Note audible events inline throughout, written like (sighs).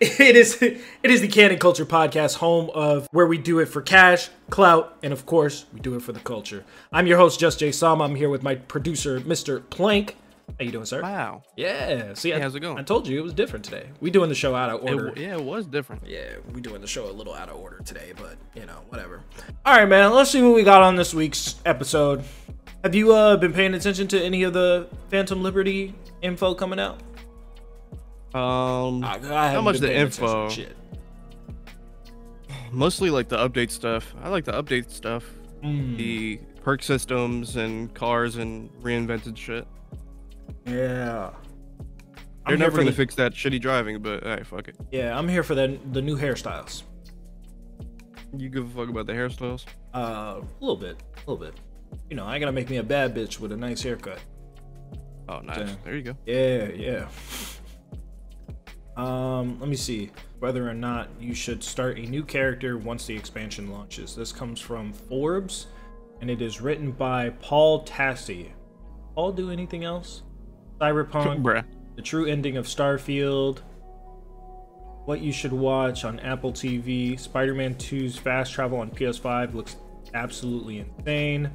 (laughs) it is it is the Canon Culture Podcast, home of where we do it for cash, clout, and of course we do it for the culture. I'm your host, Just Jay Sam. I'm here with my producer, Mr. Plank. How you doing, sir? Wow. Yeah. See, Hey, I, how's it going? I told you it was different today. We doing the show out of order. w- yeah, it was different. yeah, we doing the show a little out of order today, but you know, whatever. All right, man. Let's see what we got on this week's episode. Have you uh been paying attention to any of the Phantom Liberty info coming out? Um, I, I haven't much the paying attention to info? Shit. mostly like the update stuff. I like the update stuff. Mm. The perk systems and cars and reinvented shit. Yeah. They're I'm never gonna the- fix that shitty driving, but hey, fuck it. Yeah, I'm here for the the new hairstyles. You give a fuck about the hairstyles? Uh, a little bit, a little bit. You know, I gotta make me a bad bitch with a nice haircut. Oh, nice. Yeah. There you go. Yeah, yeah. (laughs) Um, let me see whether or not you should start a new character once the expansion launches. This comes from Forbes, and it is written by Paul Tassi. Paul do anything else? Cyberpunk, Bruh. the true ending of Starfield, what you should watch on Apple TV, Spider Man 2's fast travel on PS5 looks absolutely insane.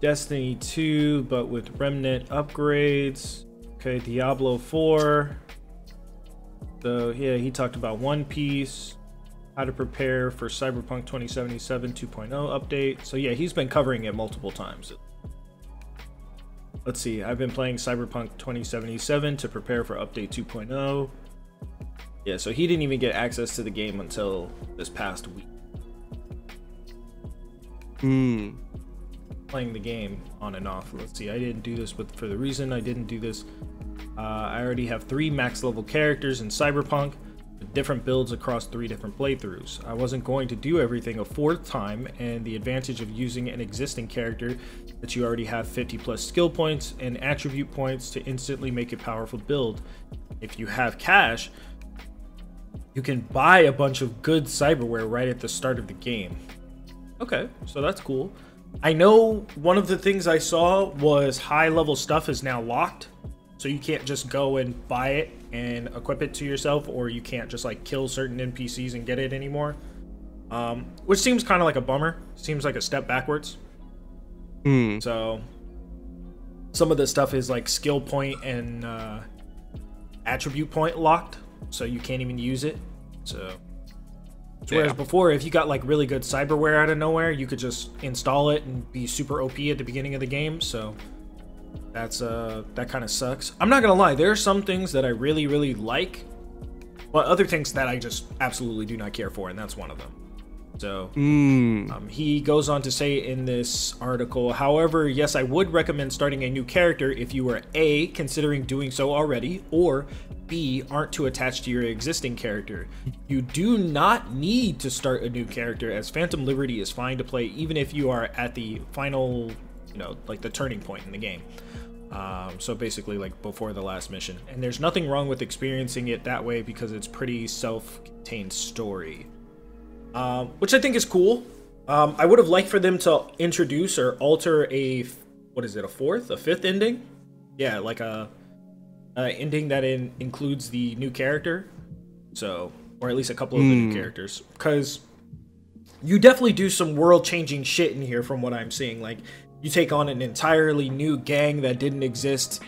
Destiny 2, but with Remnant upgrades. Okay, Diablo 4. So, yeah, he talked about One Piece, how to prepare for Cyberpunk 2077 2.0 update. So, yeah, he's been covering it multiple times. Let's see, I've been playing Cyberpunk 2077 to prepare for update 2.0. Yeah, so he didn't even get access to the game until this past week. Hmm. Playing the game on and off. Let's see, I didn't do this, but for the reason I didn't do this, uh, I already have three max level characters in Cyberpunk with different builds across three different playthroughs. I wasn't going to do everything a fourth time, and the advantage of using an existing character that you already have 50 plus skill points and attribute points to instantly make a powerful build. If you have cash, you can buy a bunch of good cyberware right at the start of the game. Okay, so that's cool. I know one of the things I saw was high level stuff is now locked. So you can't just go and buy it and equip it to yourself, or you can't just like kill certain NPCs and get it anymore. Um, which seems kind of like a bummer. Seems like a step backwards. Hmm. So some of the stuff is like skill point and uh, attribute point locked, so you can't even use it. So whereas Yeah. before, if you got like really good cyberware out of nowhere, you could just install it and be super OP at the beginning of the game. So that's uh that kind of sucks. I'm not gonna lie, there are some things that I really really like, but other things that I just absolutely do not care for, and that's one of them. So Hmm. um, he goes on to say in this article, however, yes, I would recommend starting a new character if you are A, considering doing so already, or B, aren't too attached to your existing character. You do not need to start a new character, as Phantom Liberty is fine to play even if you are at the final, you know, like the turning point in the game. Um, so basically, like before the last mission. And there's nothing wrong with experiencing it that way because it's pretty self contained story um, which I think is cool. Um, I would have liked for them to introduce or alter a what is it, a fourth, a fifth ending? Yeah, like a, a ending that in, includes the new character. So, or at least a couple of the new Hmm. characters, because you definitely do some world-changing shit in here, from what I'm seeing. Like, you take on an entirely new gang that didn't exist,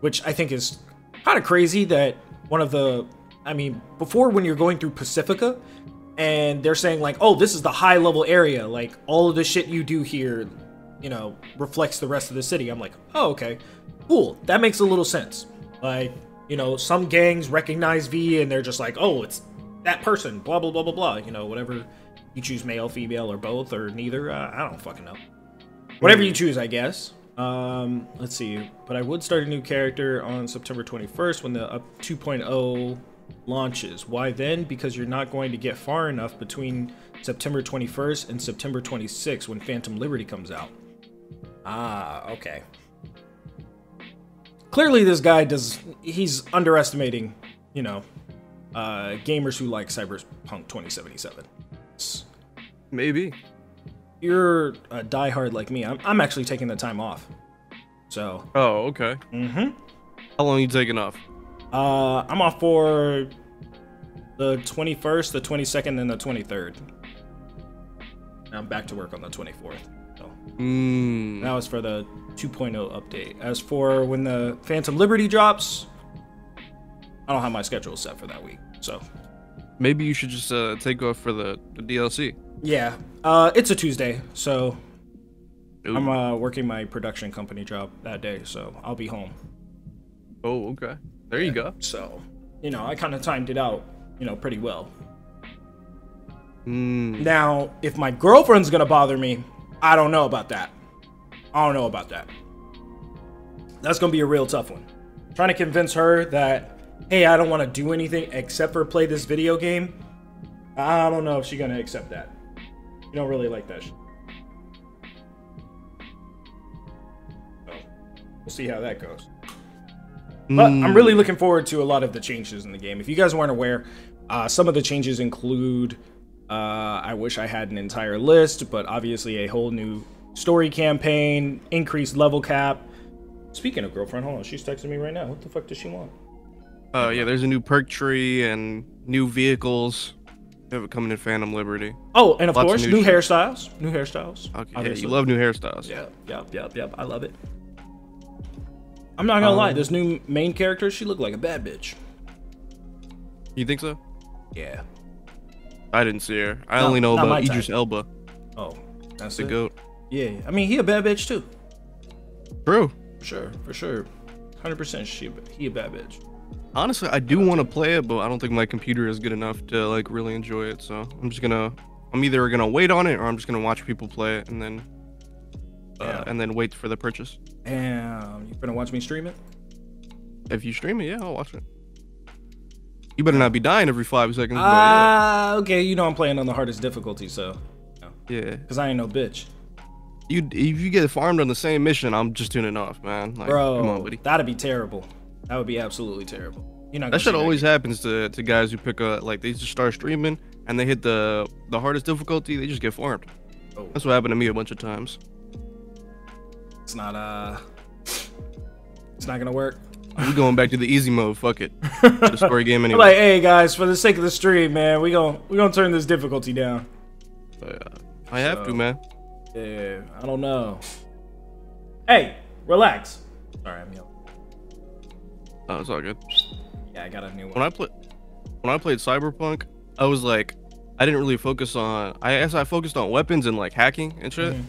which I think is kind of crazy. That one of the, I mean, before when you're going through Pacifica, and they're saying like, "Oh, this is the high level area. Like all of the shit you do here, you know, reflects the rest of the city." I'm like, "Oh, okay, cool. That makes a little sense." Like, you know, some gangs recognize V and they're just like, "Oh, it's that person." Blah blah blah blah blah. You know, whatever you choose, male, female, or both, or neither. Uh, I don't fucking know. Whatever you choose, I guess. Um, let's see. But I would start a new character on September 21st when the up 2.0 launches. Why then? Because you're not going to get far enough between September 21st and September 26th when Phantom Liberty comes out. Ah, okay. Clearly, this guy does. He's underestimating, you know, uh, gamers who like Cyberpunk 2077. Maybe. You're a diehard like me. I'm, I'm actually taking the time off. So, Oh, okay. mm-hmm. How long you taking off? Uh, I'm off for the 21st, the 22nd, and the 23rd. And I'm back to work on the 24th. So Mm. that was for the 2.0 update. As for when the Phantom Liberty drops, I don't have my schedule set for that week. So Maybe you should just uh, take off for the, the DLC. yeah, uh, it's a Tuesday, so Ooh. I'm uh, working my production company job that day, so I'll be home. oh, okay. There you go. So you know, I kind of timed it out, you know, pretty well. Mm. Now, if my girlfriend's gonna bother me, I don't know about that. I don't know about that. That's gonna be a real tough one. trying to convince her that, hey, I don't want to do anything except for play this video game. I don't know if she's gonna accept that. You don't really like that. Shit. So, we'll see how that goes. But I'm Mm. really looking forward to a lot of the changes in the game. If you guys weren't aware, uh, some of the changes include uh, I wish I had an entire list, but obviously a whole new story campaign, increased level cap. Speaking of girlfriend, hold on, she's texting me right now. What the fuck does she want? Uh, yeah, there's a new perk tree and new vehicles. Coming in Phantom Liberty. Oh, and of Lots of course, new new hairstyles. New hairstyles. Okay, yeah, you love new hairstyles. Yeah, yep, yep, yep. I love it. I'm not gonna lie, Um, this new main character, she looked like a bad bitch. You think so? Yeah. I didn't see her. I No, only know about Idris. Elba, Oh, that's the it. goat. Yeah, I mean, he a bad bitch too. True. For sure, for sure. 100% she, he a bad bitch. Honestly, I do want to play it, but I don't think my computer is good enough to like really enjoy it. So I'm just gonna, I'm either gonna wait on it or I'm just gonna watch people play it and then, uh, and then wait for the purchase. Damn, you're gonna watch me stream it? If you stream it, yeah, I'll watch it. You better not be dying every five seconds. Ah, okay, you know I'm playing on the hardest difficulty, so. yeah, yeah. Because I ain't no bitch. You if you get farmed on the same mission, I'm just tuning off, man. Like, Bro, come on, buddy. that'd be terrible. That would be absolutely terrible. You know That shit always happens to, to guys who pick up like they just start streaming and they hit the the hardest difficulty, they just get farmed. Oh, That's what happened to me a bunch of times. it's not, uh. It's not gonna work. We going back to the easy mode. Fuck it. (laughs) the story game I'm anyway. like, hey guys, for the sake of the stream, man, we gon' we gonna turn this difficulty down. But, uh, I have to, man. Yeah, I don't know. Hey, relax. Sorry, I'm yelling. Oh, it's all good. Yeah, I got a new one. When. I play, when I played Cyberpunk, I was like, I didn't really focus on. I guess I focused on weapons and like hacking and shit. Mhm.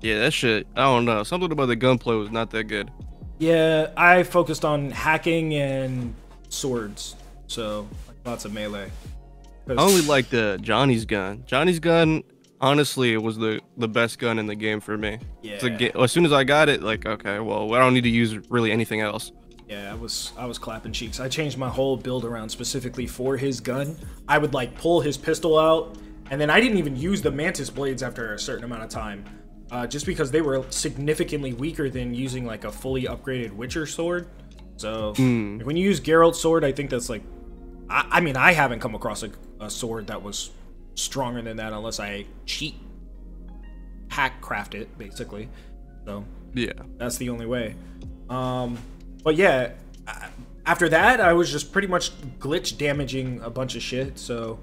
Yeah, that shit. I don't know. Something about the gunplay was not that good. Yeah, I focused on hacking and swords, so like, lots of melee. I only like the Johnny's gun. Johnny's gun, honestly, it was the the best gun in the game for me. Yeah. as soon as I got it, like, okay, well, I don't need to use really anything else. Yeah, I was I was clapping cheeks. I changed my whole build around specifically for his gun. I would like pull his pistol out, and then I didn't even use the mantis blades after a certain amount of time, uh, just because they were significantly weaker than using like a fully upgraded Witcher sword. So Hmm. like, when you use Geralt's sword, I think that's like, I, I mean, I haven't come across a, a sword that was stronger than that unless I cheat, hack craft it basically. So Yeah. that's the only way. Um, but yeah, after that, I was just pretty much glitch damaging a bunch of shit. So,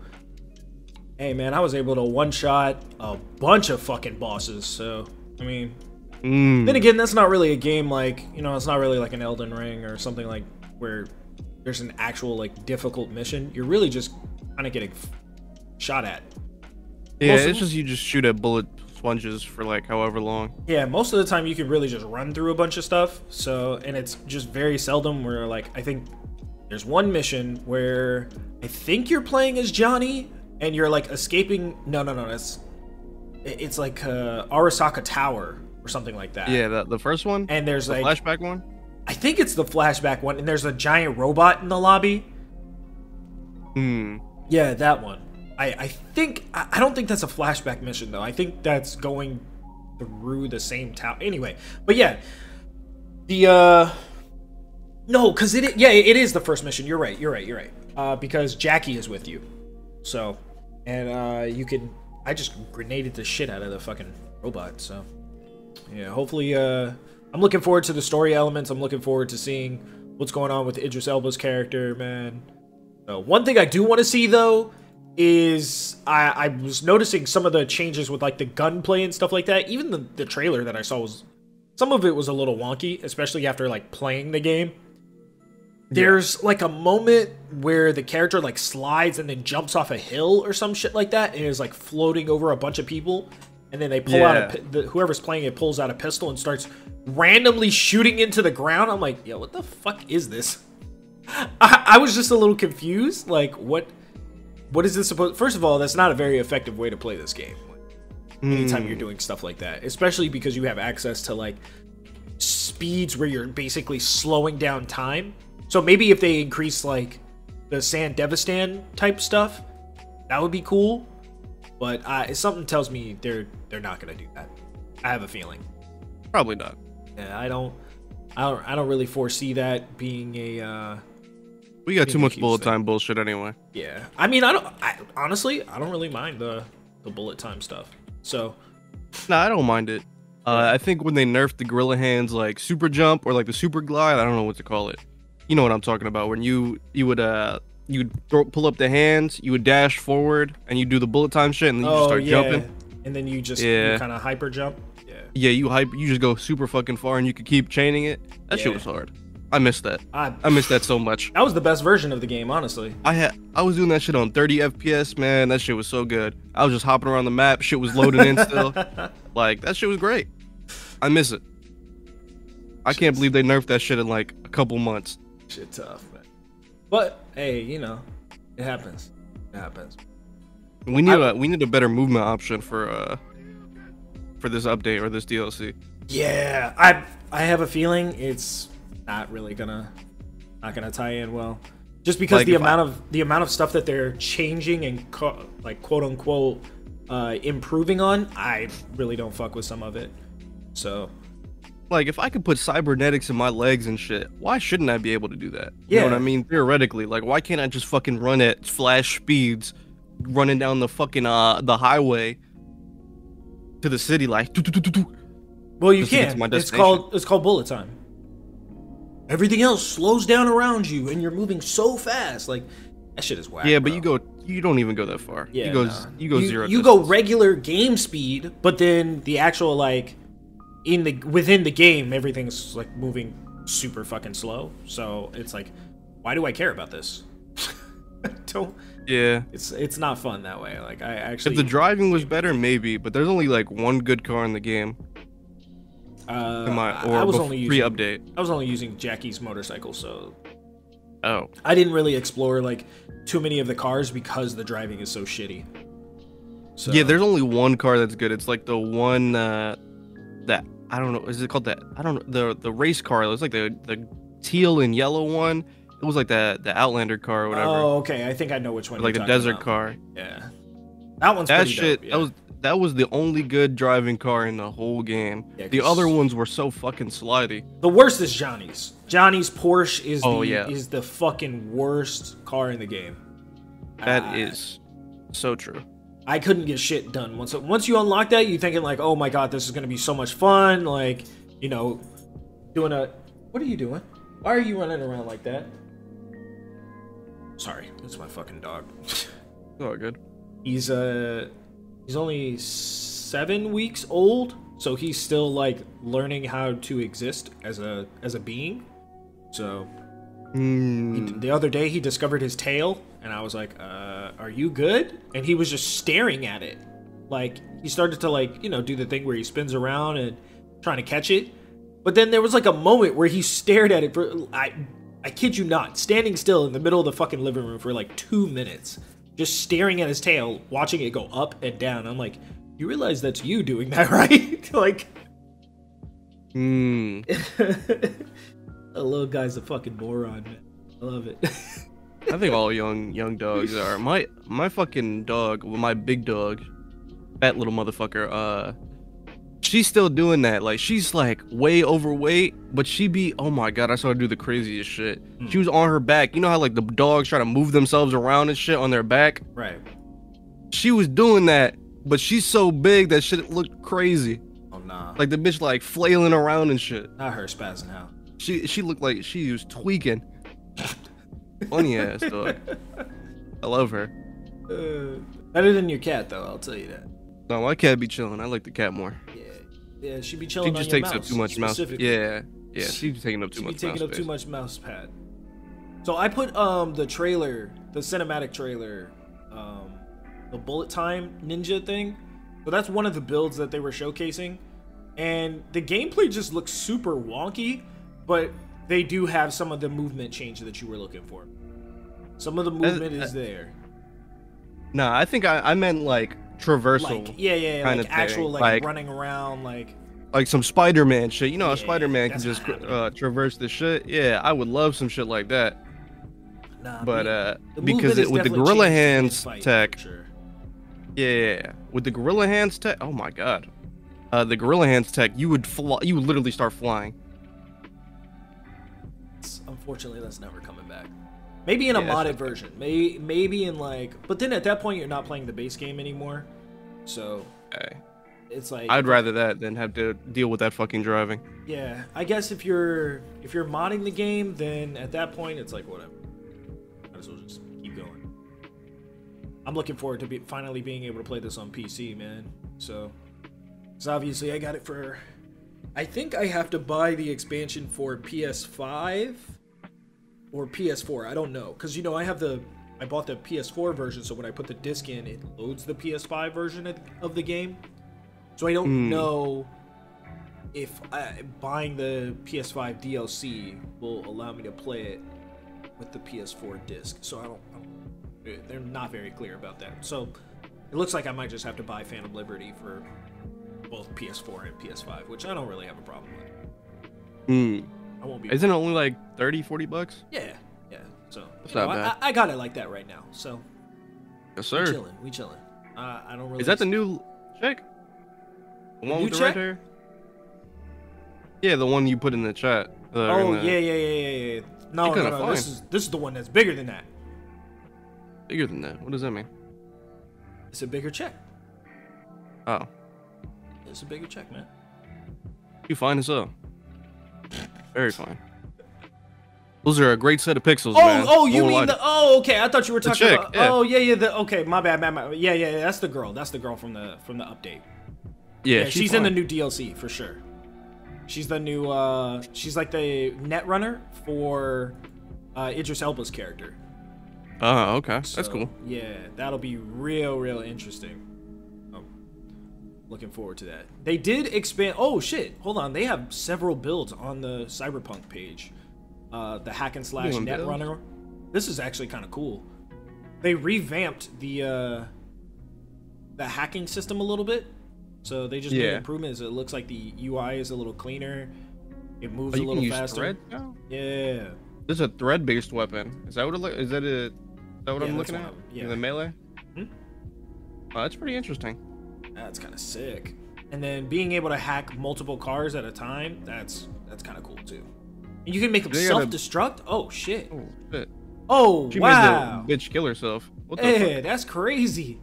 hey man, I was able to one shot a bunch of fucking bosses. So, I mean, Mm. then again, that's not really a game like you know, it's not really like an Elden Ring or something like where there's an actual like difficult mission. You're really just kind of getting f- shot at. yeah, most it's just you just shoot at bullet sponges for like however long. Yeah, most of the time you can really just run through a bunch of stuff. So, and it's just very seldom where like I think there's one mission where I think you're playing as Johnny and you're like escaping. No, no, no, that's it's like uh, Arasaka Tower or something like that. Yeah, the, the first one, And there's the like flashback one. I think it's the flashback one, and there's a giant robot in the lobby. Hmm. Yeah, that one. I, I think I, don't think that's a flashback mission though. I think that's going through the same town. Anyway, but yeah, the uh, no, because it yeah it is the first mission. You're right. You're right. You're right. Uh, because Jackie is with you, so and uh, you can. I just grenaded the shit out of the fucking robot. So yeah, hopefully uh, I'm looking forward to the story elements. I'm looking forward to seeing what's going on with Idris Elba's character, man. So one thing I do want to see though is I, I was noticing some of the changes with like the gunplay and stuff like that. Even the, the trailer that I saw was some of it was a little wonky, especially after like playing the game. There's like a moment where the character like slides and then jumps off a hill or some shit like that, and is like floating over a bunch of people, and then they pull out a the, whoever's playing it pulls out a pistol and starts randomly shooting into the ground. I'm like, yo, what the fuck is this? (laughs) I, I was just a little confused. Like, what? What is this supposed? First of all, that's not a very effective way to play this game. Anytime you're doing stuff like that, especially because you have access to like speeds where you're basically slowing down time. So maybe if they increase like the Sandevistan type stuff, that would be cool. But uh, something tells me they're they're not gonna do that. I have a feeling. Probably not. Yeah, I don't. I don't. I don't really foresee that being a. Uh, We got too much bullet thing. time bullshit anyway. Yeah, I mean, I don't. I, honestly, I don't really mind the the bullet time stuff. So Nah, I don't mind it. Uh, I think when they nerfed the gorilla hands like super jump or like the super glide, I don't know what to call it. You know what I'm talking about? When you you would uh you would throw, pull up the hands, you would dash forward, and you do the bullet time shit, and then you just oh start yeah, jumping. and then you just Yeah. kind of hyper jump. Yeah, Yeah, you hype, you just go super fucking far, and you could keep chaining it. That Yeah. shit was hard. I missed that. I, I missed that so much. that was the best version of the game, honestly. I had I was doing that shit on 30 FPS, man. That shit was so good. I was just hopping around the map. Shit was loading in still. (laughs) Like that shit was great. I miss it. I can't believe they nerfed that shit in like a couple months. Shit tough, man. But hey, you know, it happens. It happens. We need I- a we need a better movement option for uh for this update or this DLC. Yeah, I I have a feeling it's not really gonna not gonna tie in well, just because Like, the if I- amount of the amount of stuff that they're changing and co- like quote unquote uh, improving on, I really don't fuck with some of it. So Like if I could put cybernetics in my legs and shit, why shouldn't I be able to do that? You know what I mean? Theoretically, like why can't I just fucking run at flash speeds, running down the fucking uh the highway to the city like well, you Just to get to can. my It's called it's called bullet time. Everything else slows down around you, and you're moving so fast. Like that shit is whack. Yeah, but bro. you go you don't even go that far. Yeah, you go nah. you go zero. You go regular game speed, but then the actual like in the within the game, everything's like moving super fucking slow. So it's like, why do I care about this? (laughs) don't. Yeah. It's it's not fun that way. Like I actually. If the driving was better, maybe, but there's only like one good car in the game. Uh, Am I, I- or I was only using pre-update. I was only using Jackie's motorcycle, so Oh, I didn't really explore like too many of the cars because the driving is so shitty. So, yeah. There's only one car that's good. It's like the one uh, that I don't know. Is it called that? I don't know. The the race car. It was like the the teal and yellow one. It was like the the Outlander car or whatever. Oh, okay. I think I know which one. Like the desert about. car. Yeah, that one's That pretty shit. Dope, yeah. That was that was the only good driving car in the whole game. Yeah, the other ones were so fucking slidey. The worst is Johnny's. Johnny's Porsche is Oh, the yeah. is the fucking worst car in the game. That Ah, is so true. I couldn't get shit done once once you unlock that. You thinking like, oh my god, this is gonna be so much fun. Like, you know, doing a. What are you doing? Why are you running around like that? Sorry, it's my fucking dog. Oh, good. he's uh he's only seven weeks old, so he's still like learning how to exist as a as a being. So Mm, the other day he discovered his tail and i was like uh are you good? And he was just staring at it. Like he started to like you know do the thing where he spins around and trying to catch it. But then there was like a moment where he stared at it for i i kid you not standing still in the middle of the fucking living room for like two minutes just staring at his tail watching it go up and down i'm like you realize that's you doing that (laughs) right like (laughs) mm. a little guy's a fucking moron man i love it I think all (laughs) young young dogs are. My my fucking dog, my big dog, fat little motherfucker. Uh, she's still doing that. Like she's like way overweight, but she be. Oh my god, I saw her do the craziest shit. She was on her back. You know how like the dogs try to move themselves around and shit on their back. right She was doing that, but she's so big that shit looked crazy. oh nah Like the bitch like flailing around and shit. not her spazzing out She she looked like she was tweaking. Funny ass dog. (laughs) I love her. Uh, better than your cat, though. I'll tell you that. No, my cat be chilling. I like the cat more. Yeah, yeah. She be She chilling. just on your takes up too much mouse. Yeah, yeah. She's taking up too She be much taking mouse up too much mouse pad. So I put um the trailer, the cinematic trailer, um, the bullet time ninja thing. So that's one of the builds that they were showcasing, and the gameplay just looks super wonky, but they do have some of the movement change that you were looking for. Some of the movement is there. Nah, I think I, I meant like traversal, Like yeah, yeah, yeah kinda like actual thing. like, Like- running around like like some Spider-Man shit. You know, Yeah, Spider-Man can just uh, traverse the shit. Yeah, I would love some shit like that. nah, But uh, because it, with the Gorilla Hands tech, sure. yeah, with the Gorilla Hands tech. Oh my god, uh, the Gorilla Hands tech, you would fly, you would literally start flying. Unfortunately that's never coming back maybe in a Yeah, modded version. May, maybe in like but then at that point you're not playing the base game anymore. So Okay. it's like I'd rather that than have to deal with that fucking driving. yeah i guess if you're if you're modding the game then at that point it's like whatever. Might as well just keep going. I'm looking forward to be, finally being able to play this on pc man. So because obviously i got it for i think i have to buy the expansion for ps5 or PS4. I don't know because you know I have the I bought the PS4 version, so when I put the disc in, it loads the PS5 version of, of the game. So I don't Hmm. know if I, buying the PS5 DLC will allow me to play it with the PS4 disc. So I don't, I don't. They're not very clear about that. So it looks like I might just have to buy Phantom Liberty for both PS4 and PS5, which I don't really have a problem with. Hmm. I won't be. Isn't it only like 30, 40 bucks? Yeah, yeah. So That's know, not I, bad. I, I got it like that right now. So Yes, we chilling, we chilling. Uh, I don't really. Is that the new check? The one with the red hair? Yeah, the one you put in the chat. uh, Oh the- yeah, yeah, yeah, yeah, yeah. No, no, no. This is this is the one that's bigger than that. Bigger than that. What does that mean? It's a bigger check. Oh, It's a bigger check, man. you fine as hell. Very fine. Those are a great set of pixels, Oh, man. oh, you mean the? Oh, okay. I thought you were talking chick, about. yeah. Oh, yeah, yeah. The okay, my bad, my bad. Yeah, yeah, yeah. That's the girl. That's the girl from the from the update. Yeah, Yeah, she's, she's in the new DLC for sure. She's the new. uh She's like the net runner for uh Idris Elba's character. Oh, okay. That's cool. Yeah, that'll be real, real interesting. Looking forward to that. They did expand. Oh shit! Hold on, they have several builds on the Cyberpunk page. Uh, the hack and slash Doing net runner. This is actually kind of cool. They revamped the uh, the hacking system a little bit. So they just made improvements. It looks like the UI is a little cleaner. It moves Oh, a little faster. Yeah. This is a thread-based weapon. Is that what it look? Is that a? Is that what Yeah, I'm looking at? yeah. In the melee. Hmm? Oh, that's pretty interesting. That's kind of sick. And then being able to hack multiple cars at a time, that's that's kind of cool too. And you can make them They gotta- self-destruct. Oh shit. Oh shit. Oh She wow. made the bitch kill herself. What the Hey, fuck? that's crazy.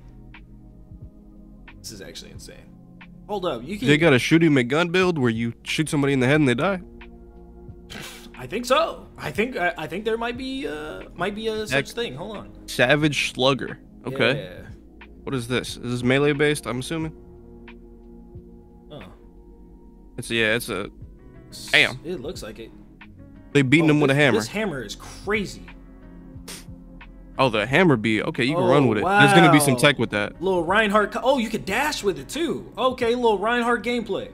This is actually insane. Hold up, you can. They got a shooting McGun build where you shoot somebody in the head and they die. I think so. I think I, I think there might be uh might be a such Heck. thing. Hold on. Savage Slugger. Okay. Yeah. What is this? Is this melee based? I'm assuming. Oh. It's yeah. It's a. Damn. It looks like it. They beating Oh, him with a hammer. This hammer is crazy. Oh, the hammer beat. Okay, you can Oh, run with it. There's gonna be some tech with that. Little Reinhardt. Oh, you could dash with it too. Okay, little Reinhardt gameplay.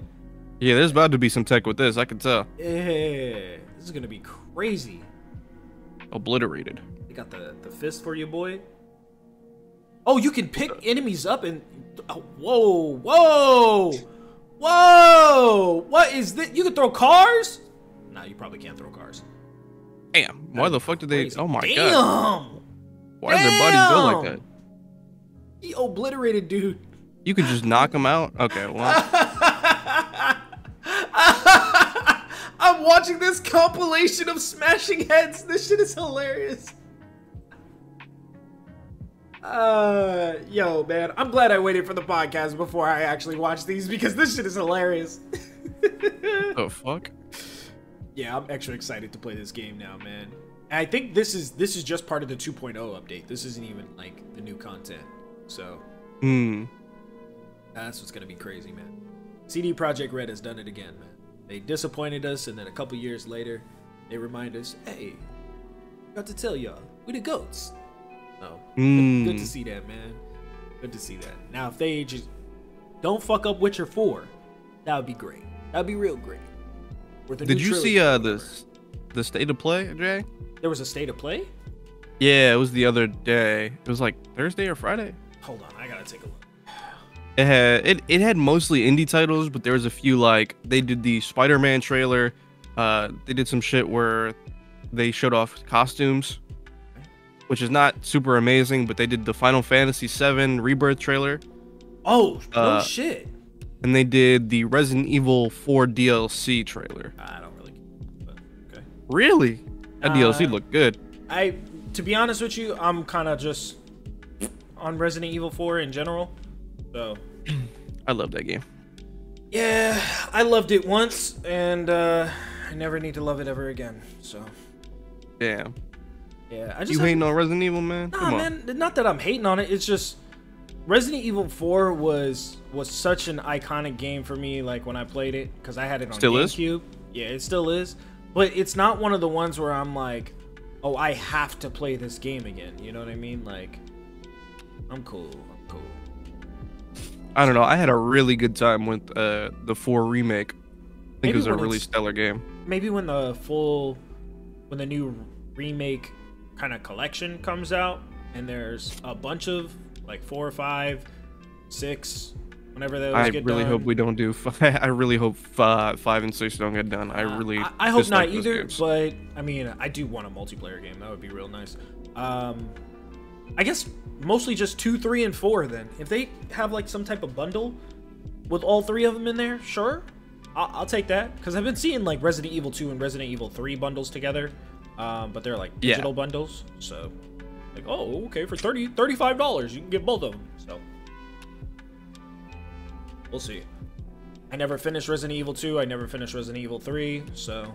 Yeah, there's about to be some tech with this. I can tell. Yeah, this is gonna be crazy. Obliterated. They got the the fist for you, boy. Oh, you can pick enemies up and. Oh, whoa, whoa, whoa! What is this? You can throw cars? Nah, you probably can't throw cars. Damn. Why the fuck did they? Oh my Damn! god. Why are their bodies built like that? He obliterated, dude. You could just knock them out. Okay. Well. (laughs) I'm watching this compilation of smashing heads. This shit is hilarious. Uh, yo, man, I'm glad I waited for the podcast before I actually watched these because this shit is hilarious. (laughs) the fuck. yeah, I'm extra excited to play this game now, man. I think this is this is just part of the 2.0 update. This isn't even like the new content. So Hmm. that's what's gonna be crazy, man. CD Projekt Red has done it again, man. They disappointed us, and then a couple years later, they remind us, "Hey, got to tell y'all, we the goats." No, Hmm. good to see that, man. Good to see that. Now, if they just don't fuck up Witcher 4, that would be great. That'd be real great. Did you see uh the the state of play, Jay? There was a state of play. Yeah, it was the other day. It was like Thursday or Friday. Hold on, I gotta take a look. It had it, it had mostly indie titles, but there was a few like they did the Spider-Man trailer. Uh, they did some shit where they showed off costumes, which is not super amazing. But they did the Final Fantasy VII Rebirth trailer, Oh, Uh, shit. and they did the Resident Evil 4 DLC trailer. I don't really. But okay. Really, that DLC Uh, looked good. I, to be honest with you, I'm kind of just on Resident Evil 4 in general. So (clears throat) I love that game. yeah, I loved it once, and uh, I never need to love it ever again. So Damn, yeah, I just you have- hating on Resident Evil, man? Nah, Come on. man, not that I'm hating on it. It's just Resident Evil 4 was was such an iconic game for me. Like when I played it, because I had it on Still is? GameCube. Yeah, it still is. But it's not one of the ones where I'm like, oh, I have to play this game again. You know what I mean? Like, I'm cool. I'm cool. I don't know. I had a really good time with uh, the 4 remake. I think Maybe it was a really stellar game. Maybe when the full, when the new remake kind of collection comes out, and there's a bunch of like four or five, six, whenever those get done. I get really done. hope we don't do. (laughs) Five, I really hope five, five and six don't get done. I Uh, really. I, I hope not either. games. But I mean, I do want a multiplayer game. That would be real nice. Um, I guess mostly just two, three, and four. Then, if they have like some type of bundle with all three of them in there, sure, I'll, I'll take that. Because I've been seeing like Resident Evil 2 and Resident Evil 3 bundles together, um, but they're like Yeah. digital bundles. So, like, oh, okay, for 30 dollars, you can get both of them. So, we'll see. I never finished Resident Evil 2. I never finished Resident Evil 3. So,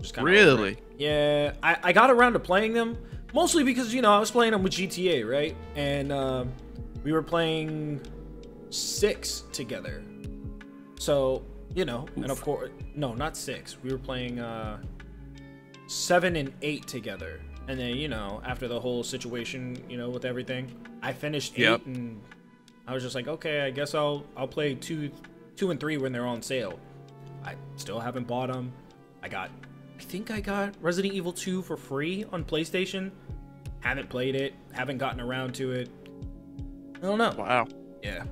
just kinda over. Really? Yeah, I, I got around to playing them mostly because you know I was playing them with GTA, right? And um, we were playing six together. So you know, and of course, no, not six. We were playing uh, seven and eight together. And then you know, after the whole situation, you know, with everything, I finished eight, Yep. and I was just like, okay, I guess I'll I'll play two, two and three when they're on sale. I still haven't bought them. I got, I think I got Resident Evil 2 for free on PlayStation. Haven't played it. Haven't gotten around to it. I don't know. Wow. Yeah.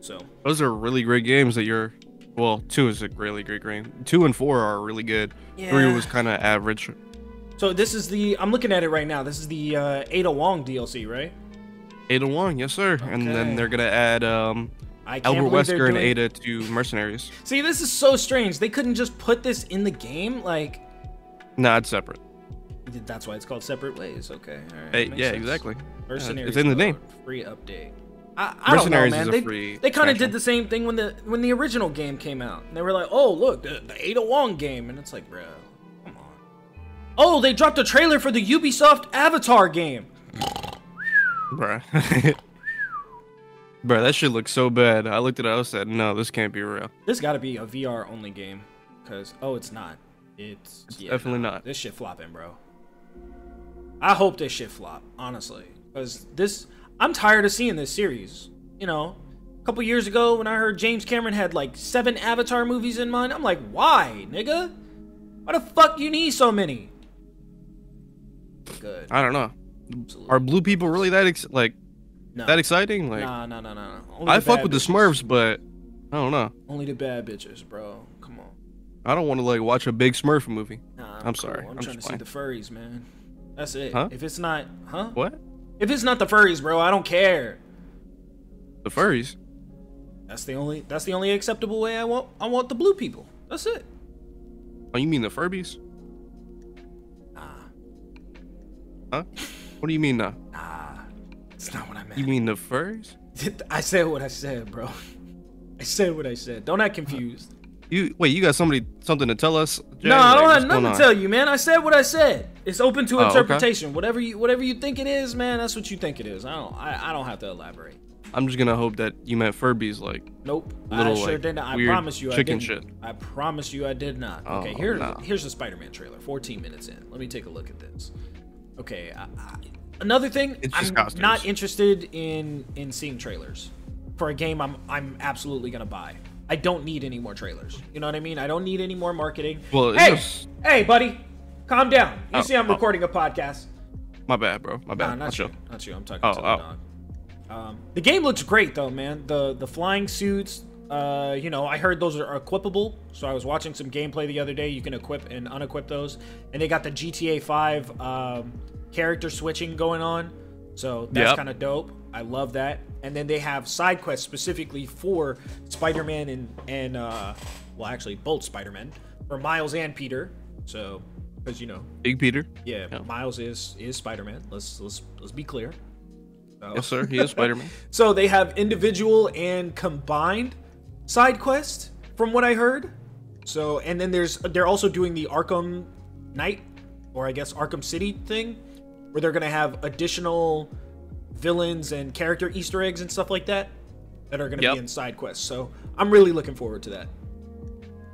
So Those are really great games that you're. Well, two is a really great game. Two and four are really good. Three was kind of average. So this is the I'm looking at it right now. This is the uh, Ada Wong DLC, right? Ada Wong, yes sir. And then they're gonna add um, Albert Wesker and Ada to Mercenaries. See, this is so strange. They couldn't just put this in the game, like. Nah, it's separate. That's why it's called Separate Ways. Okay. All right. Hey, yeah, sense. exactly. Mercenaries. it's in the name. Free update. I, I don't know, man. they free they kind of did the same thing when the when the original game came out. And they were like, "Oh, look, the, the Ada Wong game," and it's like, bro, come on. Oh, they dropped a trailer for the Ubisoft Avatar game. Bruh. (laughs) Bruh, that shit looks so bad. I looked at it, I said, no, this can't be real. This got to be a VR only game, cause oh, it's not. It's, yeah, definitely nah, not. This shit flopping, bro. I hope this shit flop, honestly, cause this I'm tired of seeing this series. You know, a couple years ago when I heard James Cameron had like seven Avatar movies in mind, I'm like, why, nigga? Why the fuck you need so many? Good. I don't know. Absolutely. Are blue people really that ex- like No. that exciting? Like Nah, nah, nah, nah. Only I fuck with the. Smurfs, but I don't know. Only the bad bitches, bro. Come on. I don't want to like watch a big Smurf movie. Nah, I'm sorry. I'm, I'm trying to see the furries, man. That's it. Huh? If it's not, huh? What? If it's not the furries, bro, I don't care. The furries? That's the only. That's the only acceptable way I want. I want the blue people. That's it. Oh, you mean the Furbies? Nah, Huh? What do you mean now? nah. It's not what I meant. You mean the furries? (laughs) I said what I said, bro. I said what I said. Don't act confused. You wait, you got somebody something to tell us? Jay? No, I don't have nothing to tell you, man. I said what I said. It's open to Oh, okay. interpretation. Whatever you whatever you think it is, man, that's what you think it is. I don't I, I don't have to elaborate. I'm just gonna hope that you meant Furby's like Nope. I Little, sure like, did not. I promise you I chicken didn't. shit. I promise you I did not. Oh, okay, Oh, here, no. here's the Spider-Man trailer. 14 minutes in. Let me take a look at this. Okay. I, I, another thing, I'm costumes. not interested in in seeing trailers for a game I'm I'm absolutely gonna buy. I don't need any more trailers. You know what I mean? I don't need any more marketing. Well, hey, just- hey, buddy, calm down. You Oh, see, I'm oh. recording a podcast. my bad, bro. My bad. Nah, not I'll you. chill. Not you. I'm talking Oh, to the oh. dog. Um, the game looks great though, man. The the flying suits. Uh, you know, I heard those are equipable. So I was watching some gameplay the other day. You can equip and unequip those, and they got the GTA 5 um, character switching going on. So that's Yep. kind of dope. I love that. And then they have side quests specifically for Spider-Man and and uh, well, actually both Spider-Man for Miles and Peter. So because you know, Big Peter. yeah, Yeah. Miles is is Spider-Man. Let's let's let's be clear. So- Yes, sir. He is Spider-Man. (laughs) so they have individual and combined side quests, from what I heard. So and then there's they're also doing the Arkham Knight, or I guess Arkham City thing, where they're gonna have additional villains and character Easter eggs and stuff like that that are gonna Yep. be in side quests. So I'm really looking forward to that.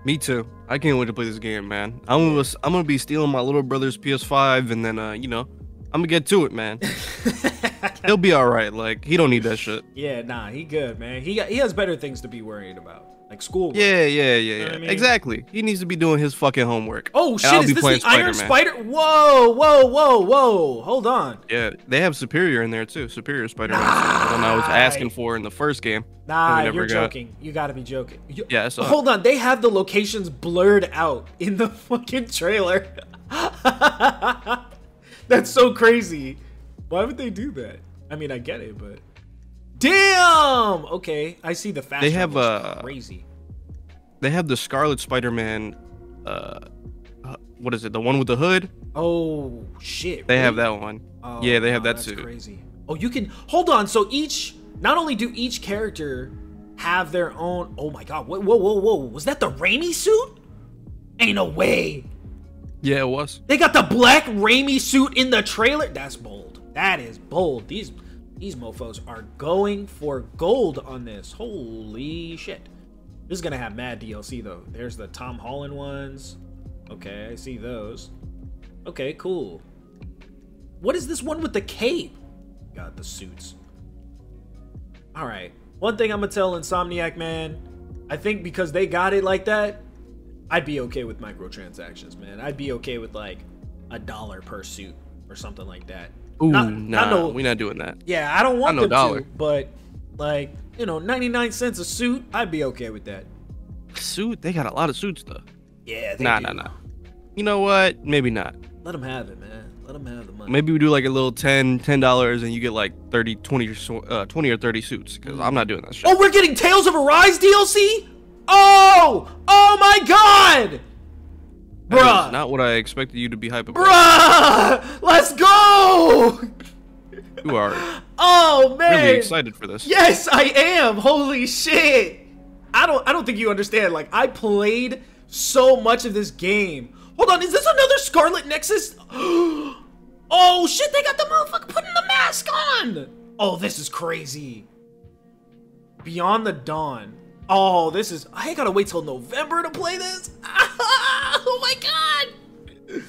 Me too. I can't wait to play this game, man. I'm gonna I'm gonna be stealing my little brother's PS5, and then uh, you know, I'm gonna get to it, man. (laughs) He'll be all right. Like he don't need that shit. Yeah, nah, he good, man. He got, he has better things to be worrying about, like school. Yeah, yeah, yeah, yeah. I mean? Exactly. He needs to be doing his fucking homework. Oh shit! I'll Is this the Iron Spider-Man. Spider? Whoa, whoa, whoa, whoa! Hold on. Yeah, they have Superior in there too. Superior Spider-Man. The one I was asking for in the first game. Nah, you're got. joking. You gotta be joking. You- Yeah, it. Uh, hold on, they have the locations blurred out in the (laughs) fucking trailer. (laughs) That's so crazy. Why would they do that? I mean, I get it, but damn. Okay, I see the fast. They have, uh, crazy. They have the Scarlet Spider-Man. Uh, uh, what is it? The one with the hood? Oh shit! They have that one. Oh, yeah, they have wow, that that's suit. Crazy. Oh, you can hold on. So each, not only do each character have their own. Oh my god! Whoa, whoa, whoa, whoa! Was that the Raimi suit? Ain't no way. Yeah, it was. They got the black Raimi suit in the trailer. That's bold. That is bold. These these mofo's are going for gold on this. Holy shit. This is gonna have mad DLC though. There's the Tom Holland ones. Okay, I see those. Okay, cool. What is this one with the cape? God, the suits. Alright. One thing I'm gonna tell Insomniac, man, I think because they got it like that, I'd be okay with microtransactions, man. I'd be okay with like a dollar per suit or something like that. Ooh, Not- nah, not no- we not doing that. Yeah, I don't want Not no them dollar. to, but like, you know, 99 cents a suit, I'd be okay with that. Suit? They got a lot of suits though. Yeah, they Nah, do. nah, nah. You know what? Maybe not. Let them have it, man. Let them have the money. Maybe we do like a little 10 dollars and you get like 30, 20, or uh, 20 or 30 suits because I'm not doing that shit. Oh, we're getting Tales of Arise DLC? Oh! Oh my god! Bruh! not what I expected you to be hype about. Bruh! Let's go! You are Oh man! really excited for this. Yes, I am. Holy shit. I don't I don't think you understand. Like I played so much of this game. Hold on, is this another Scarlet Nexus? (gasps) oh shit, they got the motherfucker putting the mask on. Oh, this is crazy. Beyond the Dawn. Oh, this is I gotta wait till November to play this. (laughs) oh my god.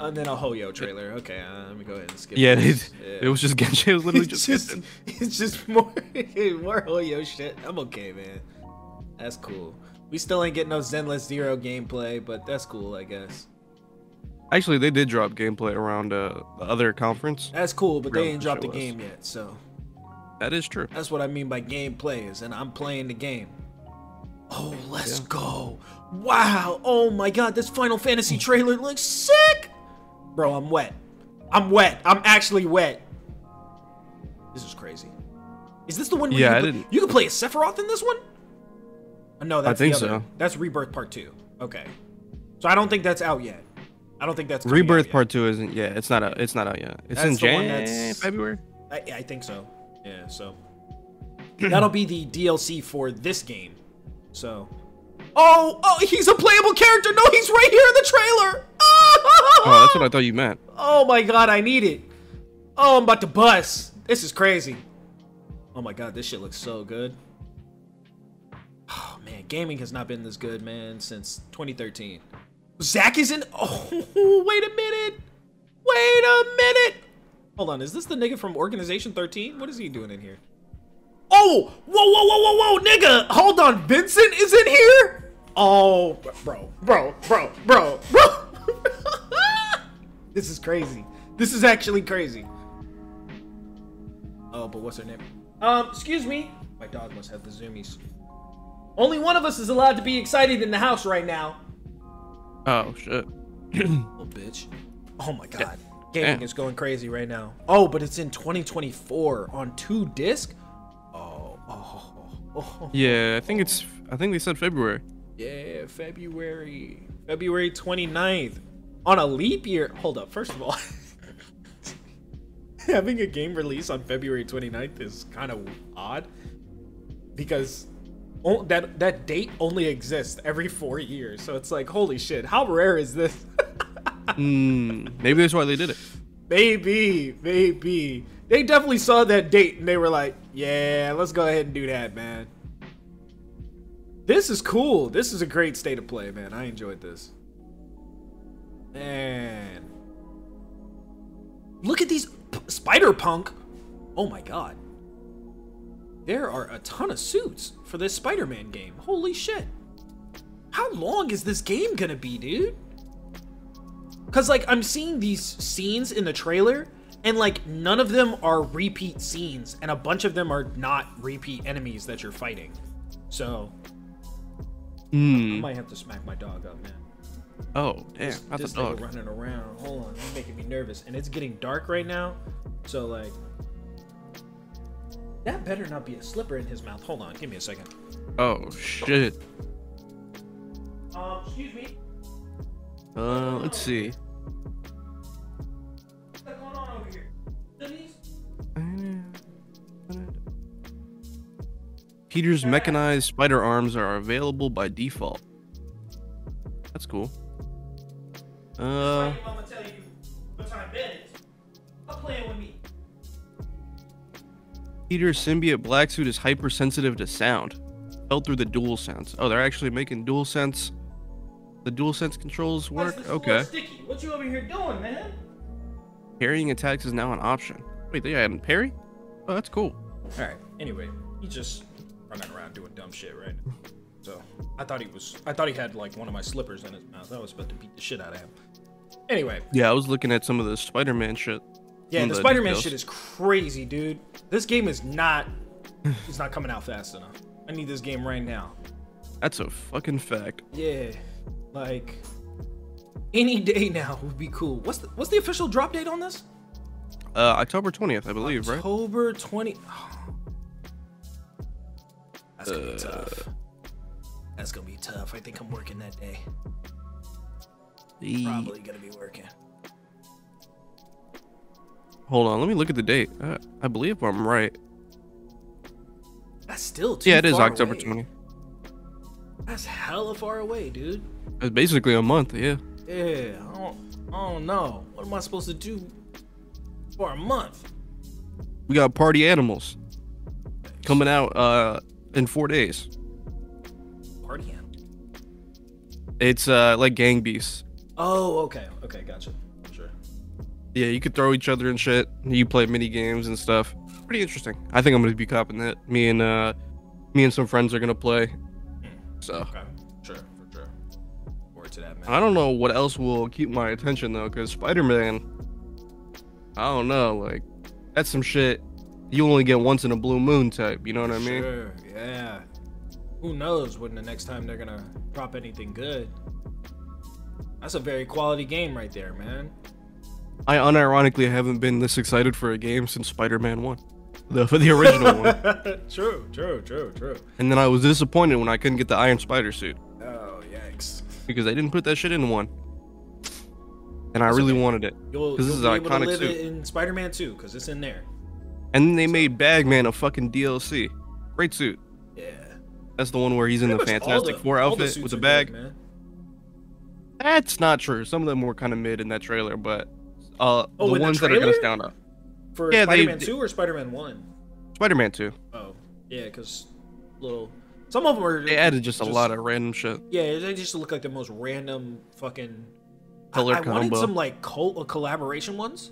And then a Hoyo trailer. Okay, uh, let me go ahead and skip. Yeah, it, it was just Genshin. (laughs) It was literally It's just, just, it's just more, (laughs) more Hoyo shit. I'm okay, man. That's cool. We still ain't getting no Zenless Zero gameplay, but that's cool, I guess. Actually, they did drop gameplay around uh, the other conference. That's cool, but they ain't dropped the game yet, so That is true. that's what I mean by gameplay is, and I'm playing the game. Oh, let's Yeah. go! Wow! Oh my God, this Final Fantasy trailer looks sick, bro. I'm wet. I'm wet. I'm actually wet. This is crazy. Is this the one? Where Yeah, you I can, didn't- You can play a Sephiroth in this one. No, that's think the other. so. That's Rebirth Part Two. Okay, so I don't think that's out yet. I don't think that's Rebirth. Part Two isn't. Yeah, it's not out. It's not out yet. It's in That's the one Jan that's- eh, February. I, I think so. Yeah, so that'll be the DLC for this game. So Oh, oh, he's a playable character. No, he's right here in the trailer. Oh, that's what I thought you meant. Oh my god, I need it. Oh, I'm about to bust. This is crazy. Oh my god, this shit looks so good. Oh man, gaming has not been this good, man, since 2013. Zack is in. (laughs) Oh, wait a minute. Wait a minute. Hold on, is this the nigga from Organization 13? What is he doing in here? Oh, whoa, whoa, whoa, whoa, whoa, nigga. Hold on, Vincent is in here? Oh, bro, bro, bro, bro, bro. (laughs) this is crazy. This is actually crazy. Oh, but what's her name? Um, excuse me. My dog must have the zoomies. Only one of us is allowed to be excited in the house right now. Oh shit. (clears throat) Oh, bitch. Oh my god. Gaming Damn. is going crazy right now. Oh, but it's in 2024 on two disc? Oh. (laughs) Yeah, I think it's. I think they said February. Yeah, February. February 29th. On a leap year. Hold up, first of all. (laughs) having a game release on February 29th is kind of odd. Because that that date only exists every four years. So it's like, holy shit, how rare is this? (laughs) Mm, maybe that's why they did it. maybe, maybe. They definitely saw that date and they were like, yeah, let's go ahead and do that, man. This is cool. This is a great state of play, man. I enjoyed this. Man. Look at these Spider Punk. Oh my god. There are a ton of suits for this Spider Man game. Holy shit. How long is this game gonna be, dude? Because, like, I'm seeing these scenes in the trailer, and, like, none of them are repeat scenes, and a bunch of them are not repeat enemies that you're fighting. So, I Hmm. might have to smack my dog up, man. Oh damn, This, that's this a dog. running around. Hold on, you're making me nervous. And it's getting dark right now, so, like, that better not be a slipper in his mouth. Hold on, give me a second. Oh shit. Um, excuse me. Uh, let's see. Peter's mechanized spider arms are available by default. That's cool. Uh, Your mama tell you what time bed is. Stop playing with me. Peter's symbiote black suit is hypersensitive to sound. Felt through the dual sense. Oh, they're actually making dual sense. The dual sense controls work. What's this Okay. little Sticky? What you over here doing, man? Parrying attacks is now an option. Wait, they added parry? Oh, that's cool. All right. Anyway, he's just running around doing dumb shit right now. So I thought he was. I thought he had like one of my slippers in his mouth. I was about to beat the shit out of him. Anyway, Yeah, I was looking at some of the Spider-Man shit. yeah, Some the Spider-Man details. shit is crazy, dude. This game is not. It's not coming out fast enough. I need this game right now. That's a fucking fact. Yeah, like any day now would be cool. What's the What's the official drop date on this? Uh, October 20th, I believe, right? October 20. That's gonna be Uh, tough. That's gonna be tough. I think I'm working that day. The- Probably gonna be working. Hold on, let me look at the date. Uh, I believe I'm right. That's still too Yeah, it is October away. 20th. That's hella far away, dude. It's basically a month, yeah. Yeah, I don't, I don't know. What am I supposed to do for a month? We got Party Animals coming out uh in four days. Party. It's uh like Gang Beasts. Oh, okay, okay, gotcha. Sure. Yeah, you could throw each other and shit. You play mini games and stuff. Pretty interesting. I think I'm gonna be copping that. Me and uh me and some friends are gonna play. So Okay, sure, for sure. Forward to that, man. I don't know what else will keep my attention though, because Spider-Man. I don't know, like that's some shit you only get once in a blue moon type. You know what I mean? Sure, yeah. Who knows when the next time they're gonna drop anything good? That's a very quality game right there, man. I unironically haven't been this excited for a game since Spider-Man One, the for the original one. (laughs) true, true, true, true. And then I was disappointed when I couldn't get the Iron Spider suit Oh, yikes. because they didn't put that shit in one. And I really wanted it. You'll, 'Cause this you'll is be an able to iconic live suit. it in Spider-Man 2, because it's in there. And then they made Bagman a fucking DLC. Great suit. Yeah. That's the one where he's in the Pretty all Fantastic the- Four all the outfit with the bag. good. That's not true. Some of them were kind of mid in that trailer, but uh, Oh, the in the ones that are gonna stand out. For Yeah, Spider-Man Two or Spider-Man One? Spider-Man 2. Oh, yeah, because little. Some of them are. They added just a lot of random shit. Yeah, they just look like the most random fucking. Color I, I wanted some like col- uh, collaboration ones.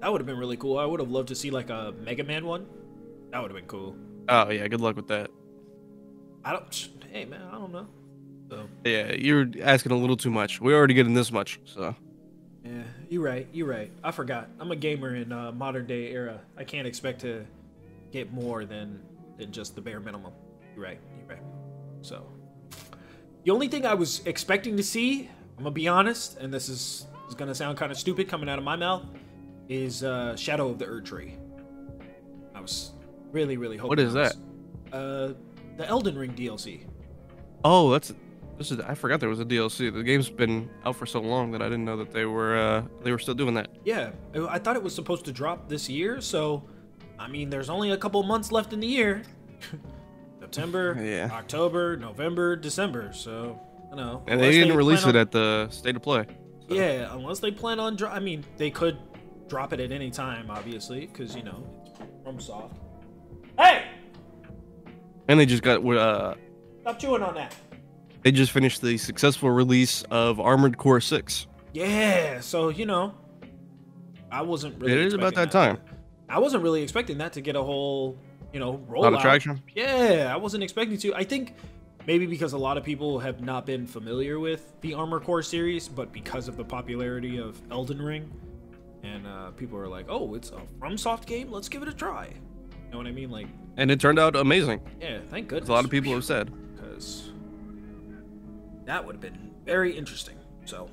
That would have been really cool. I would have loved to see like a Mega Man one. That would have been cool. Oh yeah, good luck with that. I don't. Hey man, I don't know. So Yeah, you're asking a little too much. We're already getting this much, so yeah, you're right. You're right. I forgot. I'm a gamer in uh, modern day era. I can't expect to get more than than just the bare minimum. You're right. You're right. So the only thing I was expecting to see, I'm gonna be honest, and this is is gonna sound kind of stupid coming out of my mouth, is uh, Shadow of the Erdtree. I was really, really hoping. What is that? was- Uh, the Elden Ring DLC. Oh, that's this is I forgot there was a DLC. The game's been out for so long that I didn't know that they were uh they were still doing that. Yeah, I I thought it was supposed to drop this year, so I mean, there's only a couple months left in the year. (laughs) September, (laughs) Yeah. October, November, December. So, you know. And they didn't release plan it on- at the state of play. so- Yeah, unless they plan on. Dro- I mean, they could drop it at any time, obviously, because you know it's FromSoft. Hey, And they just got uh stop chewing on that. they just finished the successful release of Armored Core 6. Yeah, so you know, I wasn't really. It is about expecting that time. I wasn't really expecting that to get a whole, you know, rollout. A lot of traction. Yeah, I wasn't expecting to. I think maybe because a lot of people have not been familiar with the Armor Core series, but because of the popularity of Elden Ring, and uh, people are like, "Oh, it's a FromSoft game. Let's give it a try." You know what I mean? Like, And it turned out amazing. yeah, thank goodness. As a lot of people have said. because that would have been very interesting. So,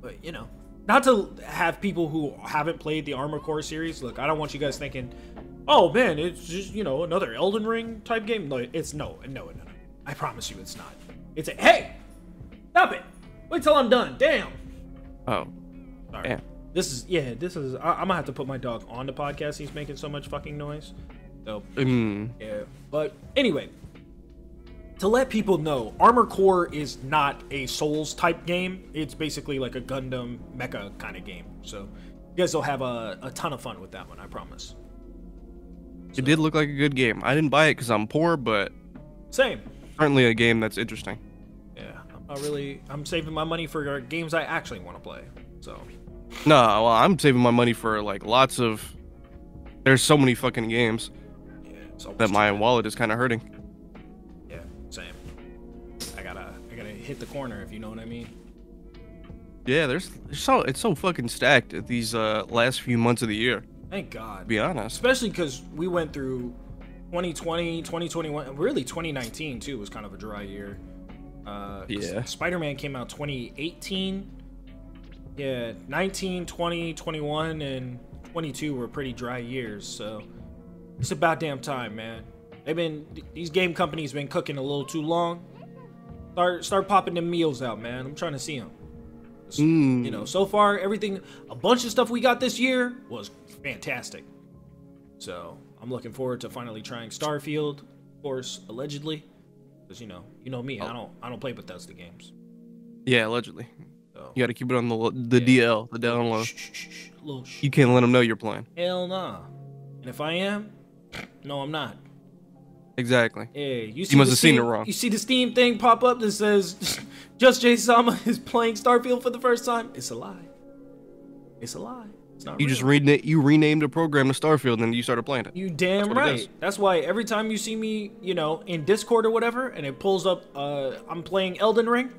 but you know, not to have people who haven't played the Armor Core series. Look, I don't want you guys thinking, "Oh man, it's just you know another Elden Ring type game." No, it's no, no, no, no. I promise you, it's not. It's a hey, stop it. Wait till I'm done. Damn. Oh. Sorry. Damn. This is yeah. This is. I, I'm gonna have to put my dog on the podcast. He's making so much fucking noise. So Mm. yeah. But anyway, to let people know, Armor Core is not a Souls type game. It's basically like a Gundam mecha kind of game. So you guys will have a, a ton of fun with that one, I promise. It did look like a good game. I didn't buy it because I'm poor, but Same. certainly a game that's interesting. Yeah. I'm not really. I'm saving my money for games I actually want to play. So No, well, I'm saving my money for like lots of. There's so many fucking games yeah. That my wallet is kind of hurting. Yeah. Same. I gotta. I gotta hit the corner if you know what I mean. Yeah, there's, there's so it's so fucking stacked at these uh, last few months of the year. Thank God. To be honest, especially because we went through 2020 2021 really 2019 too was kind of a dry year uh Yeah. spider-man came out 2018 yeah 19 20 21 and 22 were pretty dry years so it's about damn time man. They've been these game companies been cooking a little too long. Start start popping them meals out man. I'm trying to see them Mm. you know so far everything a bunch of stuff we got this year was fantastic. So i'm looking forward to finally trying starfield of course allegedly. Because you know you know me i don't i don't play bethesda games. Yeah, allegedly. So You got to keep it on the lo- the DL, the down low. shh, shh, shh, shh, little. You can't let them know you're playing. hell nah and if i am no i'm not Exactly. yeah you see must the have seen it wrong. you see the steam thing pop up that says (laughs) just jay sama is playing starfield for the first time it's a lie it's a lie it's not You real. just rena- you renamed a program to Starfield and you started playing it. You damn what it right. That's why every time you see me, you know, in Discord or whatever, and it pulls up, uh, I'm playing Elden Ring,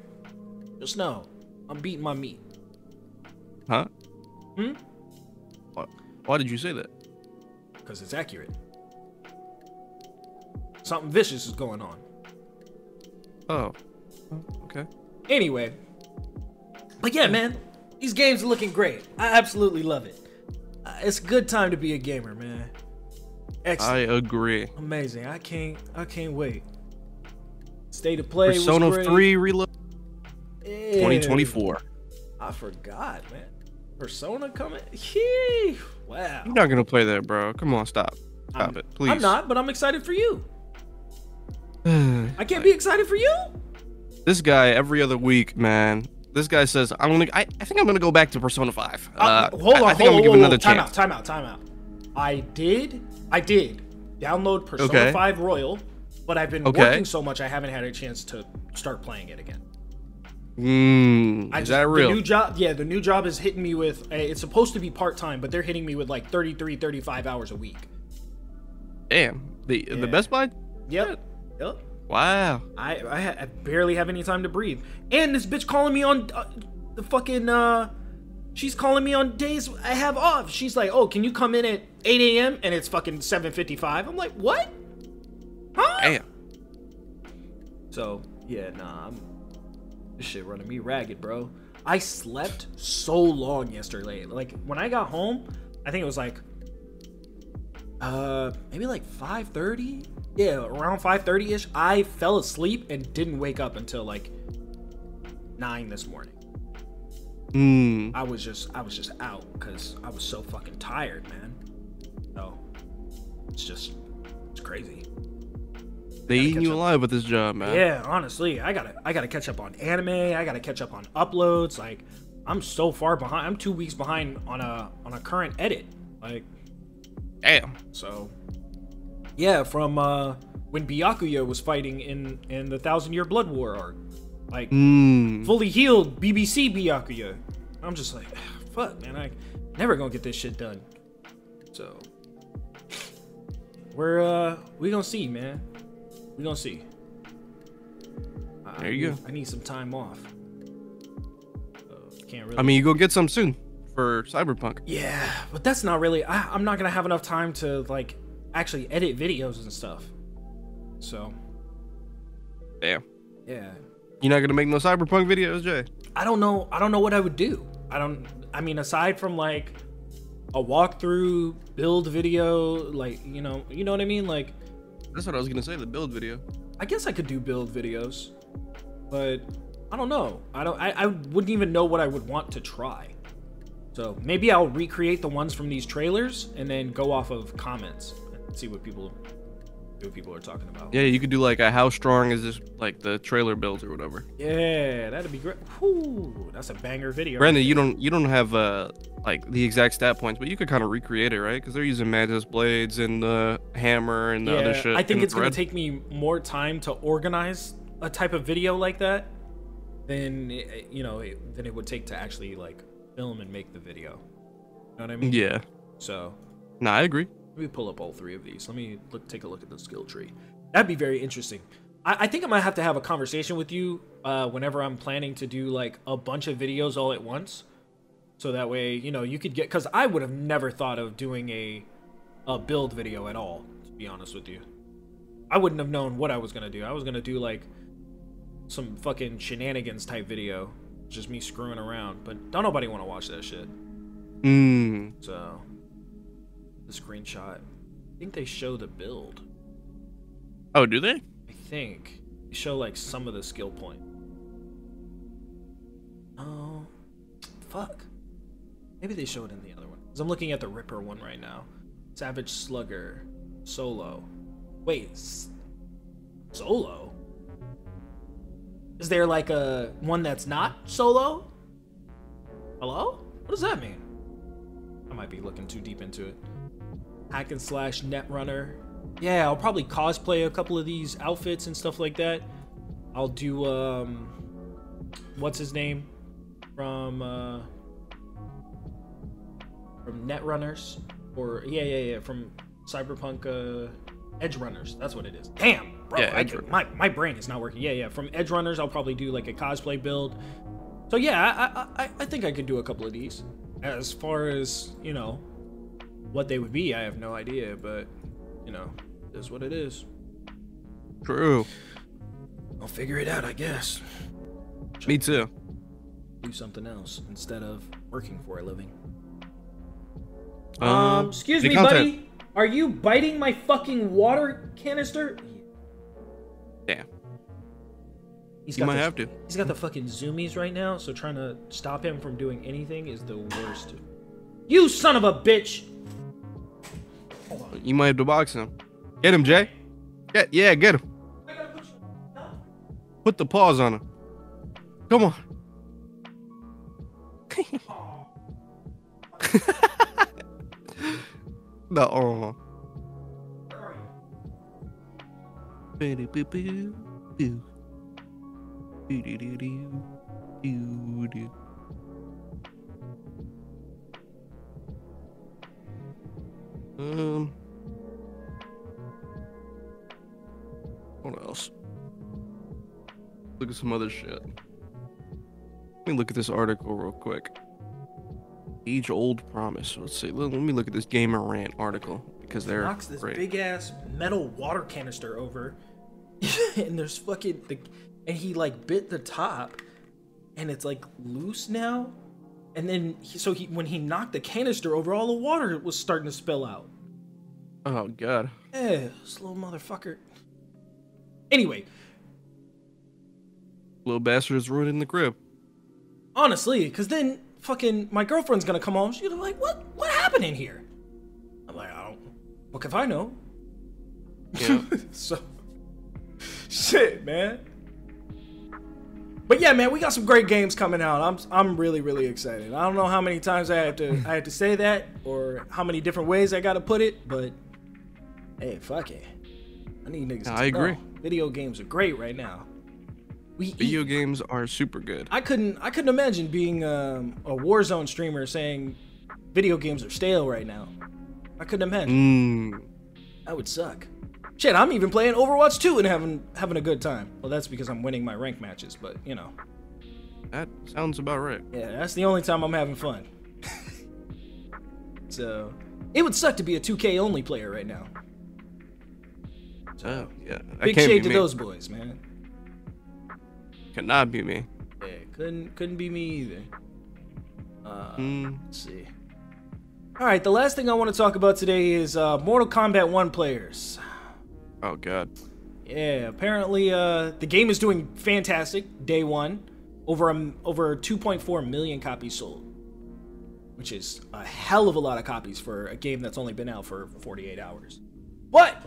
just know I'm beating my meat. Huh? Hmm? Why, why did you say that? Because it's accurate. Something vicious is going on. Oh. Okay. Anyway. But yeah, man, these games are looking great. I absolutely love it. Uh, it's a good time to be a gamer, man. Excellent. I agree. Amazing. I can't I can't wait. State of play Persona was great. 3 Reload. 2024. I forgot, man. Persona coming. Yee. Wow. You're not gonna play that, bro. Come on, stop. Stop I'm, it, please. I'm not, but I'm excited for you. (sighs) I can't be excited for you. this guy every other week, man. This guy says I'm gonna. I, I think I'm gonna go back to Persona 5. Uh, Uh, hold on, I, I think hold I'm gonna give whoa, another time chance. out, time out, time out. I did, I did download Persona Okay. 5 Royal, but I've been Okay. working so much I haven't had a chance to start playing it again. Mm, I is just- that real? The new job, yeah, the new job is hitting me with. uh, It's supposed to be part time, but they're hitting me with like 33, 35 hours a week. Damn. The Yeah. the Best Buy. Yep, yep. Wow. I I, I barely have any time to breathe, and this bitch calling me on uh, the fucking. uh She's calling me on days I have off. She's like, "Oh, can you come in at 8 a.m. and it's fucking 7:55?" I'm like, "What? Huh?" Damn. So yeah, nah, I'm, this shit running me ragged, bro. I slept so long yesterday. Like when I got home, I think it was like, uh, maybe like 5:30. Yeah, around 5:30 ish. I fell asleep and didn't wake up until like nine this morning. Mm. I was just, I was just out because I was so fucking tired, man. So it's just, it's crazy. They eating you up. alive with this job, man. Yeah, honestly, I gotta I gotta catch up on anime. I gotta catch up on uploads. Like, I'm so far behind. I'm two weeks behind on a on a current edit. Like, Damn. so yeah, from uh when Byakuya was fighting in in the Thousand Year Blood War arc, like Mm. fully healed BBC Byakuya. I'm just like, fuck, man, I never gonna get this shit done. So we're uh we gonna see, man. We gonna see. I There you need- go. I need some time off. So, can't really. I mean, you go get some soon for Cyberpunk. yeah, but that's not really. I, I'm not gonna have enough time to like actually edit videos and stuff. So Damn. yeah, You're not gonna make no Cyberpunk videos, Jay. I don't know. I don't know what I would do. I don't. I mean, aside from like a walkthrough build video, like you know, you know what I mean. Like, That's what I was gonna say. The build video. I guess I could do build videos, but I don't know. I don't. I, I wouldn't even know what I would want to try. So maybe I'll recreate the ones from these trailers and then go off of comments and see what people, what people are talking about. Yeah, you could do like a how strong is this like the trailer builds or whatever. Yeah, that'd be great. Whew, that's a banger video. Granted, you don't you don't have uh like the exact stat points, but you could kind of recreate it, right? Because they're using Mantis blades and the hammer and the other shit. I think in it's gonna take me more time to organize a type of video like that than eh, you know it- than it would take to actually like film and make the video. You know what I mean? Yeah. So Nah, I agree. Let me pull up all three of these. Let me look, take a look at the skill tree. That'd be very interesting. I, I think I might have to have a conversation with you uh, whenever I'm planning to do like a bunch of videos all at once, so that way you know you could get. Because I would have never thought of doing a a build video at all. To be honest with you, I wouldn't have known what I was gonna do. I was gonna do like some fucking shenanigans type video, just me screwing around. But don't nobody want to watch that shit. Mm. So, the screenshot. I think they show the build. Oh, do they? I think they show like some of the skill point. Oh, fuck. Maybe they show it in the other one. Cause I'm looking at the Ripper one right now. Savage Slugger, solo. Wait, solo? Is there like a one that's not solo? Hello? What does that mean? I might be looking too deep into it. Hack and slash netrunner. Yeah, I'll probably cosplay a couple of these outfits and stuff like that. I'll do um what's his name? From uh from Netrunners. Or yeah, yeah, yeah, from Cyberpunk uh Edgerunners. That's what it is. Damn, bro. Yeah, I Edge could- Runners. my, my brain is not working. Yeah, yeah. From Edgerunners, I'll probably do like a cosplay build. So yeah, I, I, I- I think I could do a couple of these. As far as, you know, what they would be, I have no idea, but you know, it is what it is. True. I'll figure it out, I guess. Me too. Do something else instead of working for a living. Um, Um, excuse me, content. buddy. Are you biting my fucking water canister? Damn. He's You got might the- have to. He's got the fucking zoomies right now, so trying to stop him from doing anything is the worst. You son of a bitch! You might have to box him. Get him, Jay. Yeah, yeah, get him. Put the paws on him. Come on. (laughs) no. Uh. Um. What else? Look at some other shit. Let me look at this article real quick. Age old promise. Let's see. Let, let me look at this gamer rant article because they're knocks this great. big ass metal water canister over, (laughs) and there's fucking the, and he like bit the top, and it's like loose now, and then he, so he when he knocked the canister over, all the water was starting to spill out. Oh god. Eh, slow motherfucker. Anyway, Little bastard is ruining the crib. honestly, because then fucking my girlfriend's gonna come home. She's gonna be like, "What? What happened in here?" I'm like, "I don't. What if I know?" Yeah. (laughs) so, shit, man. But yeah, man, we got some great games coming out. I'm I'm really really excited. I don't know how many times I have to I have to say that or how many different ways I got to put it, but hey, fuck it. I need niggas. I agree. know. Video games are great right now. We eat Video games are super good. I couldn't I couldn't imagine being um, a Warzone streamer saying video games are stale right now. I couldn't imagine. Mmm. That would suck. Shit, I'm even playing Overwatch 2 and having having a good time. Well, that's because I'm winning my rank matches, but you know. That sounds about right. Yeah, that's the only time I'm having fun. (laughs) so, it would suck to be a 2K only player right now. Oh yeah. That Big shade to me. those boys, man. Cannot be me. Yeah, couldn't couldn't be me either. Uh, Mm. Let's see. All right, the last thing I want to talk about today is uh, Mortal Kombat 1 players. Oh god. Yeah, apparently uh, the game is doing fantastic. Day one, over um, over 2.4 million copies sold, which is a hell of a lot of copies for a game that's only been out for 48 hours. But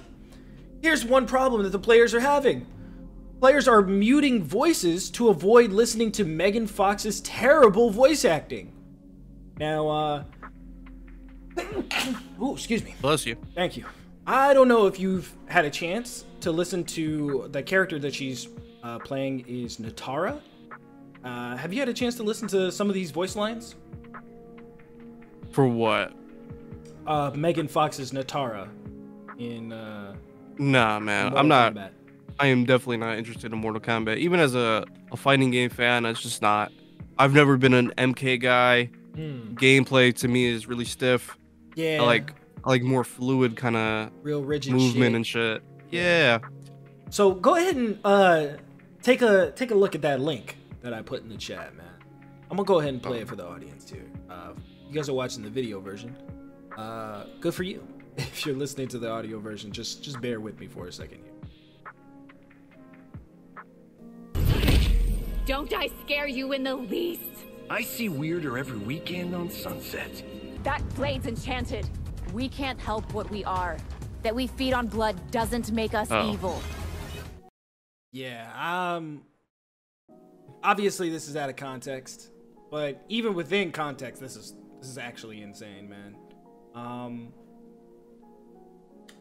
here's one problem that the players are having. Players are muting voices to avoid listening to Megan Fox's terrible voice acting. Now, uh, (coughs) ooh, excuse me. Bless you. Thank you. I don't know if you've had a chance to listen to the character that she's uh, playing is Nitara. Uh, have you had a chance to listen to some of these voice lines? For what? Uh, Megan Fox's Nitara in uh, Nah, man. Mortal I'm not. Kombat. I am definitely not interested in Mortal Kombat. Even as a, a fighting game fan, it's just not. I've never been an MK guy. Hmm. Gameplay to me is really stiff. Yeah, I like like more fluid kind of real rigid movement shit. and shit. Yeah. So go ahead and uh, take a take a look at that link that I put in the chat, man. I'm gonna go ahead and play it for the audience here. Uh, you guys are watching the video version. Uh, good for you. (laughs) If you're listening to the audio version, just just bear with me for a second here. Don't I scare you in the least? I see weirder every weekend on Sunset. That blade's enchanted. We can't help what we are. That we feed on blood doesn't make us Oh. evil. Yeah, um obviously this is out of context, but even within context this is this is actually insane, man. Um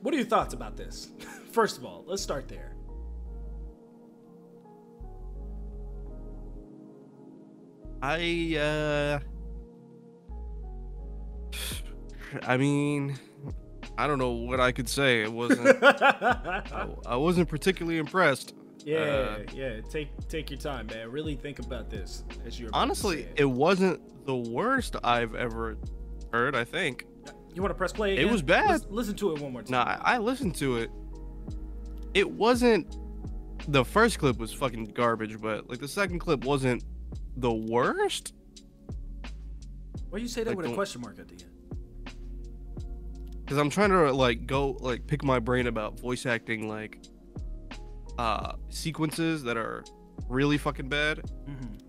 What are your thoughts about this? (laughs) First of all, let's start there. I uh I mean I don't know what I could say. It wasn't (laughs) I, I wasn't particularly impressed. yeah, Uh, yeah, take take your time, man. Really think about this as you're honestly, it wasn't the worst I've ever heard, I think. You want to press play it was bad. Lis- Listen to it one more time. Nah, I, I listened to it. It wasn't the first clip was fucking garbage, but like the second clip wasn't the worst. Why do you say that like, with a question mark at the end? Cause I'm trying to like go like pick my brain about voice acting like uh sequences that are really fucking bad. Mhm.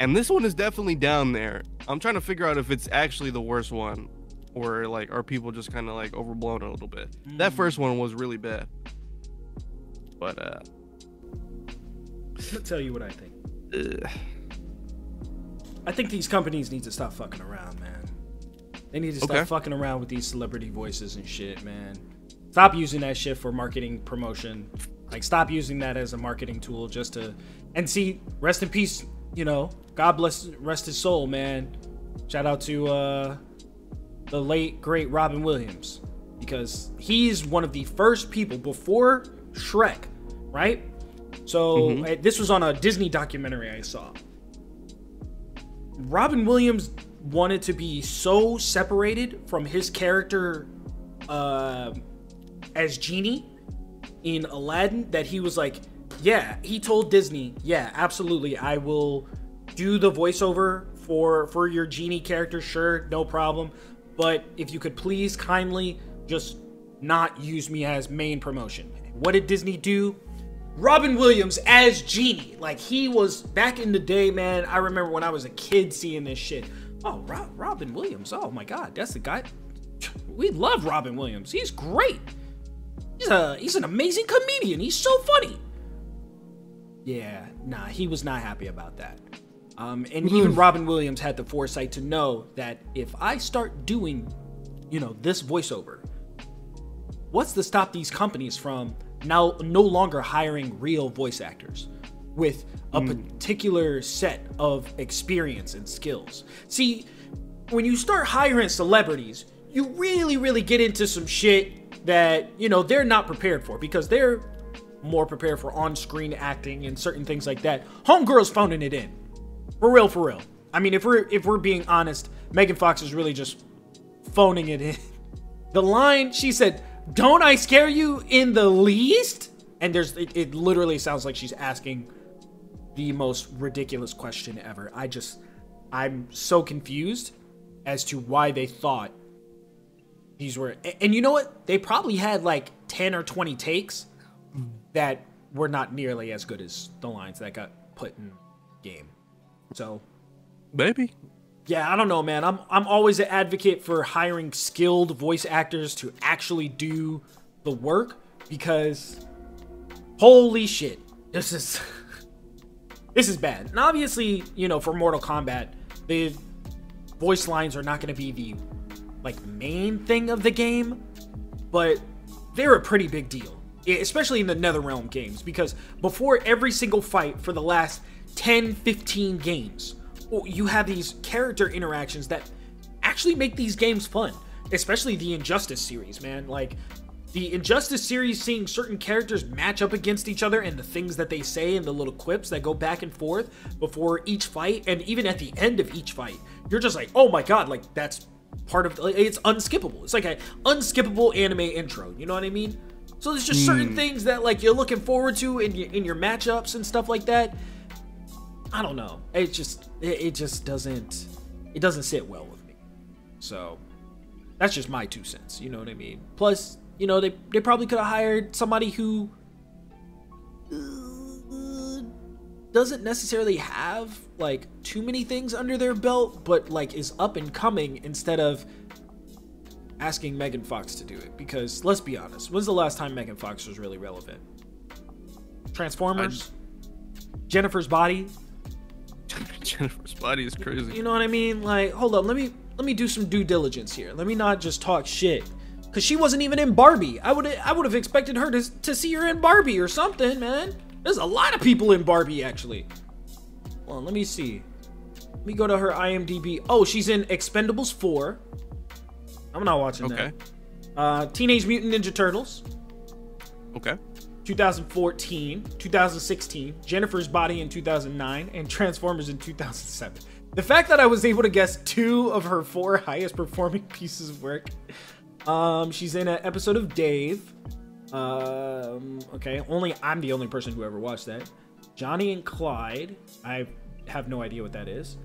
And this one is definitely down there. I'm trying to figure out if it's actually the worst one or like are people just kind of like overblown a little bit. That Mm. first one was really bad. But uh I'll tell you what I think. Ugh. I think these companies need to stop fucking around, man. They need to stop Okay. fucking around with these celebrity voices and shit, man. Stop using that shit for marketing promotion. Like, stop using that as a marketing tool just to. And see, rest in peace, you know. God bless, rest his soul, man. Shout out to uh, the late, great Robin Williams. Because he's one of the first people before Shrek, right? So, uh, this was on a Disney documentary I saw. Robin Williams wanted to be so separated from his character uh, as Genie in Aladdin that he was like, yeah, he told Disney, yeah, absolutely, I will do the voiceover for for your Genie character, sure, no problem, but if you could please kindly just not use me as main promotion. What did Disney do? Robin Williams as Genie. Like he was back in the day, man. I remember when I was a kid seeing this shit. Oh, Ro- Robin Williams. Oh my God, that's the guy. We love Robin Williams. He's great. He's a he's an amazing comedian. He's so funny. Yeah, nah, he was not happy about that. Um, and even Robin Williams had the foresight to know that if I start doing, you know, this voiceover, what's to stop these companies from now no longer hiring real voice actors with a hmm. particular set of experience and skills? See, when you start hiring celebrities, you really, really get into some shit that, you know, they're not prepared for because they're more prepared for on screen acting and certain things like that. Homegirl's phoning it in. For real, for real. I mean, if we're if we're being honest, Megan Fox is really just phoning it in. (laughs) The line she said, "Don't I scare you in the least?" And there's it, it literally sounds like she's asking the most ridiculous question ever. I just I'm so confused as to why they thought these were and you know what? They probably had like 10 or 20 takes that were not nearly as good as the lines that got put in game. So, Maybe. Yeah, I don't know, man. I'm I'm always an advocate for hiring skilled voice actors to actually do the work because holy shit, this is (laughs) this is bad. And obviously, you know, for Mortal Kombat, the voice lines are not going to be the like main thing of the game, but they're a pretty big deal, especially in the NetherRealm games because before every single fight for the last 10, 15 games, you have these character interactions that actually make these games fun, especially the Injustice series, man. Like the Injustice series, seeing certain characters match up against each other and the things that they say and the little quips that go back and forth before each fight, and even at the end of each fight, you're just like, oh my god, like that's part of like, it's unskippable. It's like an unskippable anime intro. You know what I mean? So there's just certain hmm. things that like you're looking forward to in your, in your matchups and stuff like that. I don't know. It just it, it just doesn't it doesn't sit well with me. So that's just my two cents. You know what I mean? Plus, you know they they probably could have hired somebody who uh, doesn't necessarily have like too many things under their belt, but like is up and coming instead of asking Megan Fox to do it. Because let's be honest, when's the last time Megan Fox was really relevant? Transformers, Jennifer's Body. (laughs) Jennifer's body is crazy. You know what I mean? Like, hold up, let me let me do some due diligence here. Let me not just talk shit. Cause she wasn't even in Barbie. I would I would have expected her to to see her in Barbie or something, man. There's a lot of people in Barbie actually. Well, let me see. Let me go to her IMDb. Oh, she's in Expendables 4. I'm not watching Okay. that. Uh, Teenage Mutant Ninja Turtles, Okay. 2014, 2016, Jennifer's Body in 2009, and Transformers in 2007. The fact that I was able to guess two of her four highest performing (laughs) pieces of work. Um, she's in an episode of Dave. Um, okay, only I'm the only person who ever watched that. Johnny and Clyde. I have no idea what that is.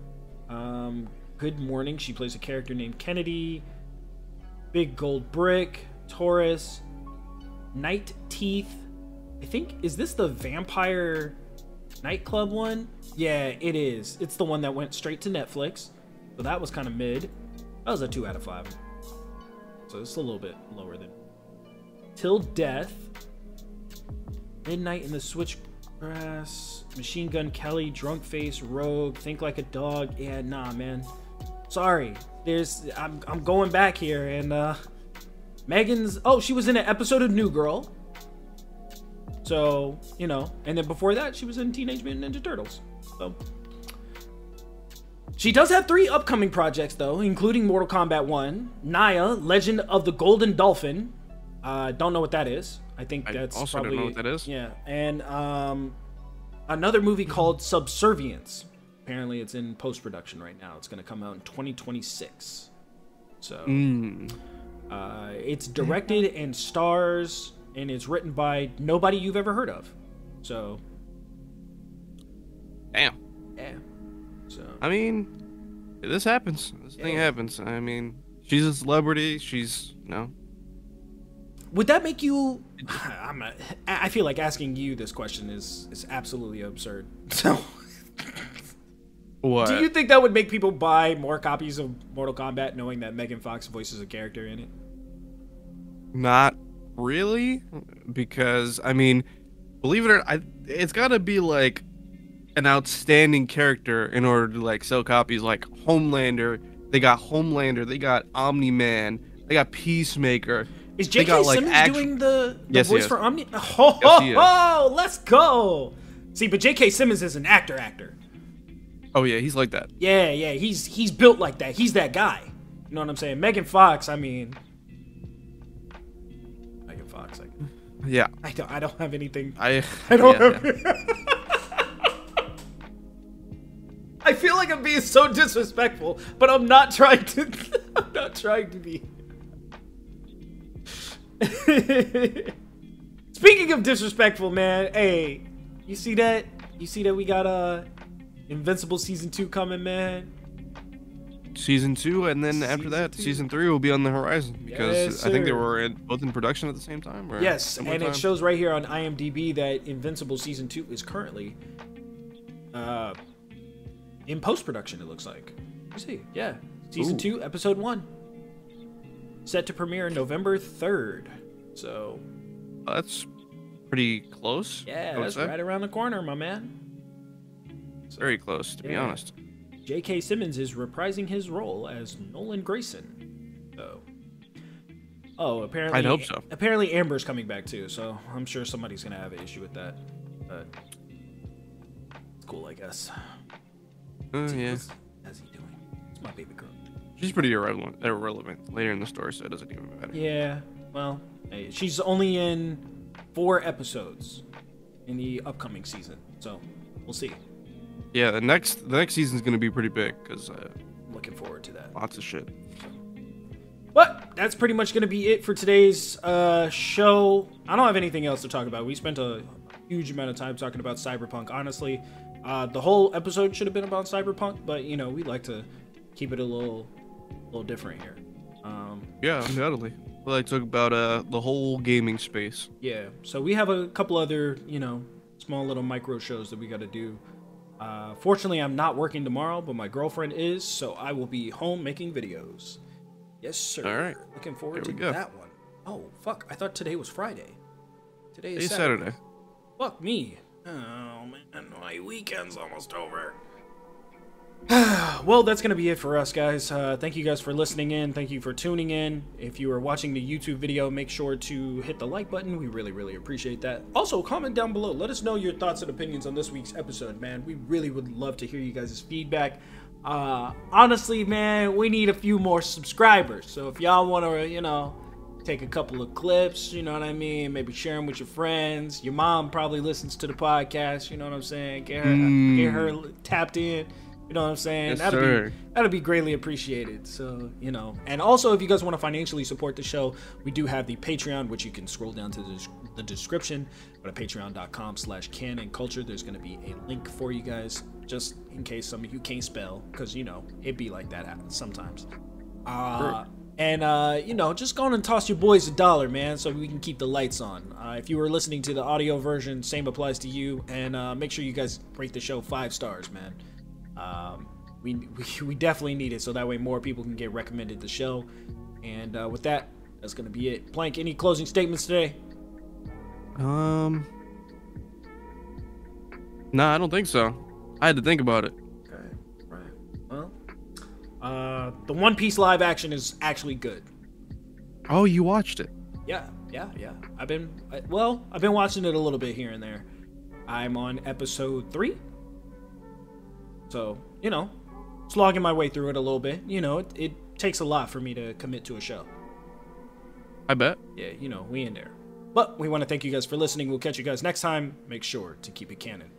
Um, Good Mourning. She plays a character named Kennedy. Big Gold Brick. Taurus. Night Teeth. I think is this the vampire nightclub one? Yeah, it is. It's the one that went straight to Netflix. So that was kind of mid. That was a two out of five. So it's a little bit lower than Till Death. Midnight in the Switchgrass. Machine Gun Kelly, Drunk Face, Rogue, Think Like a Dog. Yeah, nah, man. Sorry. There's I'm I'm going back here and uh Megan's oh, she was in an episode of New Girl. So, you know, and then before that she was in Teenage Mutant Ninja Turtles. So she does have three upcoming projects though, including Mortal Kombat 1, Naya, Legend of the Golden Dolphin. Uh don't know what that is. I think I that's also don't probably know what that is. Yeah, and um another movie called Subservience. Apparently it's in post production right now. It's going to come out in 2026. So Mm. uh, it's directed and stars and it's written by nobody you've ever heard of. So Damn. yeah. So I mean, this happens. This thing happens. I mean, she's a celebrity. She's you know. would that make you? (sighs) I'm not, I feel like asking you this question is is absolutely absurd. (laughs) So What? do you think that would make people buy more copies of Mortal Kombat knowing that Megan Fox voices a character in it? Not really, because I mean, believe it or I, it's got to be like an outstanding character in order to like sell copies. Like Homelander, they got Homelander, they got Omni Man, they got Peacemaker. Is J.K. got, like, Simmons doing the, the Yes, voice for Omni? Oh, Yes, (laughs) oh, let's go. See, but J.K. Simmons is an actor, actor. Oh yeah, he's like that. Yeah, yeah, he's he's built like that. He's that guy. You know what I'm saying? Megan Fox. I mean, Yeah, I don't I don't have anything. I. I (laughs) don't yeah, have. (laughs) I feel like I'm being so disrespectful, but I'm not trying to. (laughs) I'm not trying to be. Speaking of disrespectful, man, hey, you see that? You see that we got uh Invincible season two coming, man. Season two, and then after that, two. season three will be on the horizon because Yes, I think they were in, both in production at the same time. Or Yes, and it shows right here on IMDb that Invincible season two is currently uh in post production. It looks like. Me see. Yeah, season Ooh. two, episode one, set to premiere November third. So that's pretty close. yeah, that's say. right around the corner, my man. It's very close, to be honest. J.K. Simmons is reprising his role as Nolan Grayson. Oh. Oh, apparently. I'd hope so. Apparently, Amber's coming back too, so I'm sure somebody's gonna have an issue with that. But it's cool, I guess. Oh, see, yeah, what's- How's he doing? It's my baby girl. she's pretty irrelevant. Irrelevant later in the story, so it doesn't even matter. Yeah. Well, she's only in four episodes in the upcoming season, so we'll see. Yeah, the next the next season's gonna be pretty big because uh, Looking forward to that. lots of shit. But that's pretty much going to be it for today's uh, show. I don't have anything else to talk about. We spent a huge amount of time talking about Cyberpunk. Honestly, uh, the whole episode should have been about Cyberpunk, but you know we like to keep it a little, a little different here. Um, Yeah, undoubtedly. Well, I talk about uh the whole gaming space. yeah, so we have a couple other, you know, small little micro shows that we got to do. Uh, fortunately, I'm not working tomorrow, but my girlfriend is, so I will be home making videos. Yes, sir. All right. Looking forward There we to that one. Oh, fuck. I thought today was Friday. Today is Saturday. Saturday. Fuck me. Oh, man. My weekend's almost over. (sighs) well, that's going to be it for us, guys. Uh, thank you guys for listening in. Thank you for tuning in. If you are watching the YouTube video, make sure to hit the like button. We really, really appreciate that. Also, comment down below. Let us know your thoughts and opinions on this week's episode, man. We really would love to hear you guys' feedback. Uh, honestly, man, we need a few more subscribers. So if y'all want to, you know, take a couple of clips, you know what I mean? Maybe share them with your friends. Your mom probably listens to the podcast, you know what I'm saying? Get her, get her tapped in. You know what I'm saying? Yes, that'd sir. be that'd be greatly appreciated. So, you know. And also if you guys want to financially support the show, we do have the Patreon, which you can scroll down to the, the description. Go to patreon.com slash canon culture. There's gonna be a link for you guys, just in case some of you can't spell, because you know, it be like that sometimes. Uh, and uh, you know, just go on and toss your boys a dollar, man, so we can keep the lights on. Uh, if you were listening to the audio version, same applies to you. And uh, make sure you guys rate the show five stars, man. Um, we, we (laughs) we definitely need it, so that way more people can get recommended the show. And uh, with that, that's gonna be it. Plank, any closing statements today? Um, Nah, I don't think so. I had to think about it. Okay, right. Well, uh, the One Piece live action is actually good. Oh, you watched it? Yeah, yeah, yeah. I've been I, well, I've been watching it a little bit here and there. I'm on episode three, so you know, slogging my way through it a little bit. You know, it, it takes a lot for me to commit to a show. I bet. Yeah, you know, we in there. But we want to thank you guys for listening. We'll catch you guys next time. Make sure to keep it canon.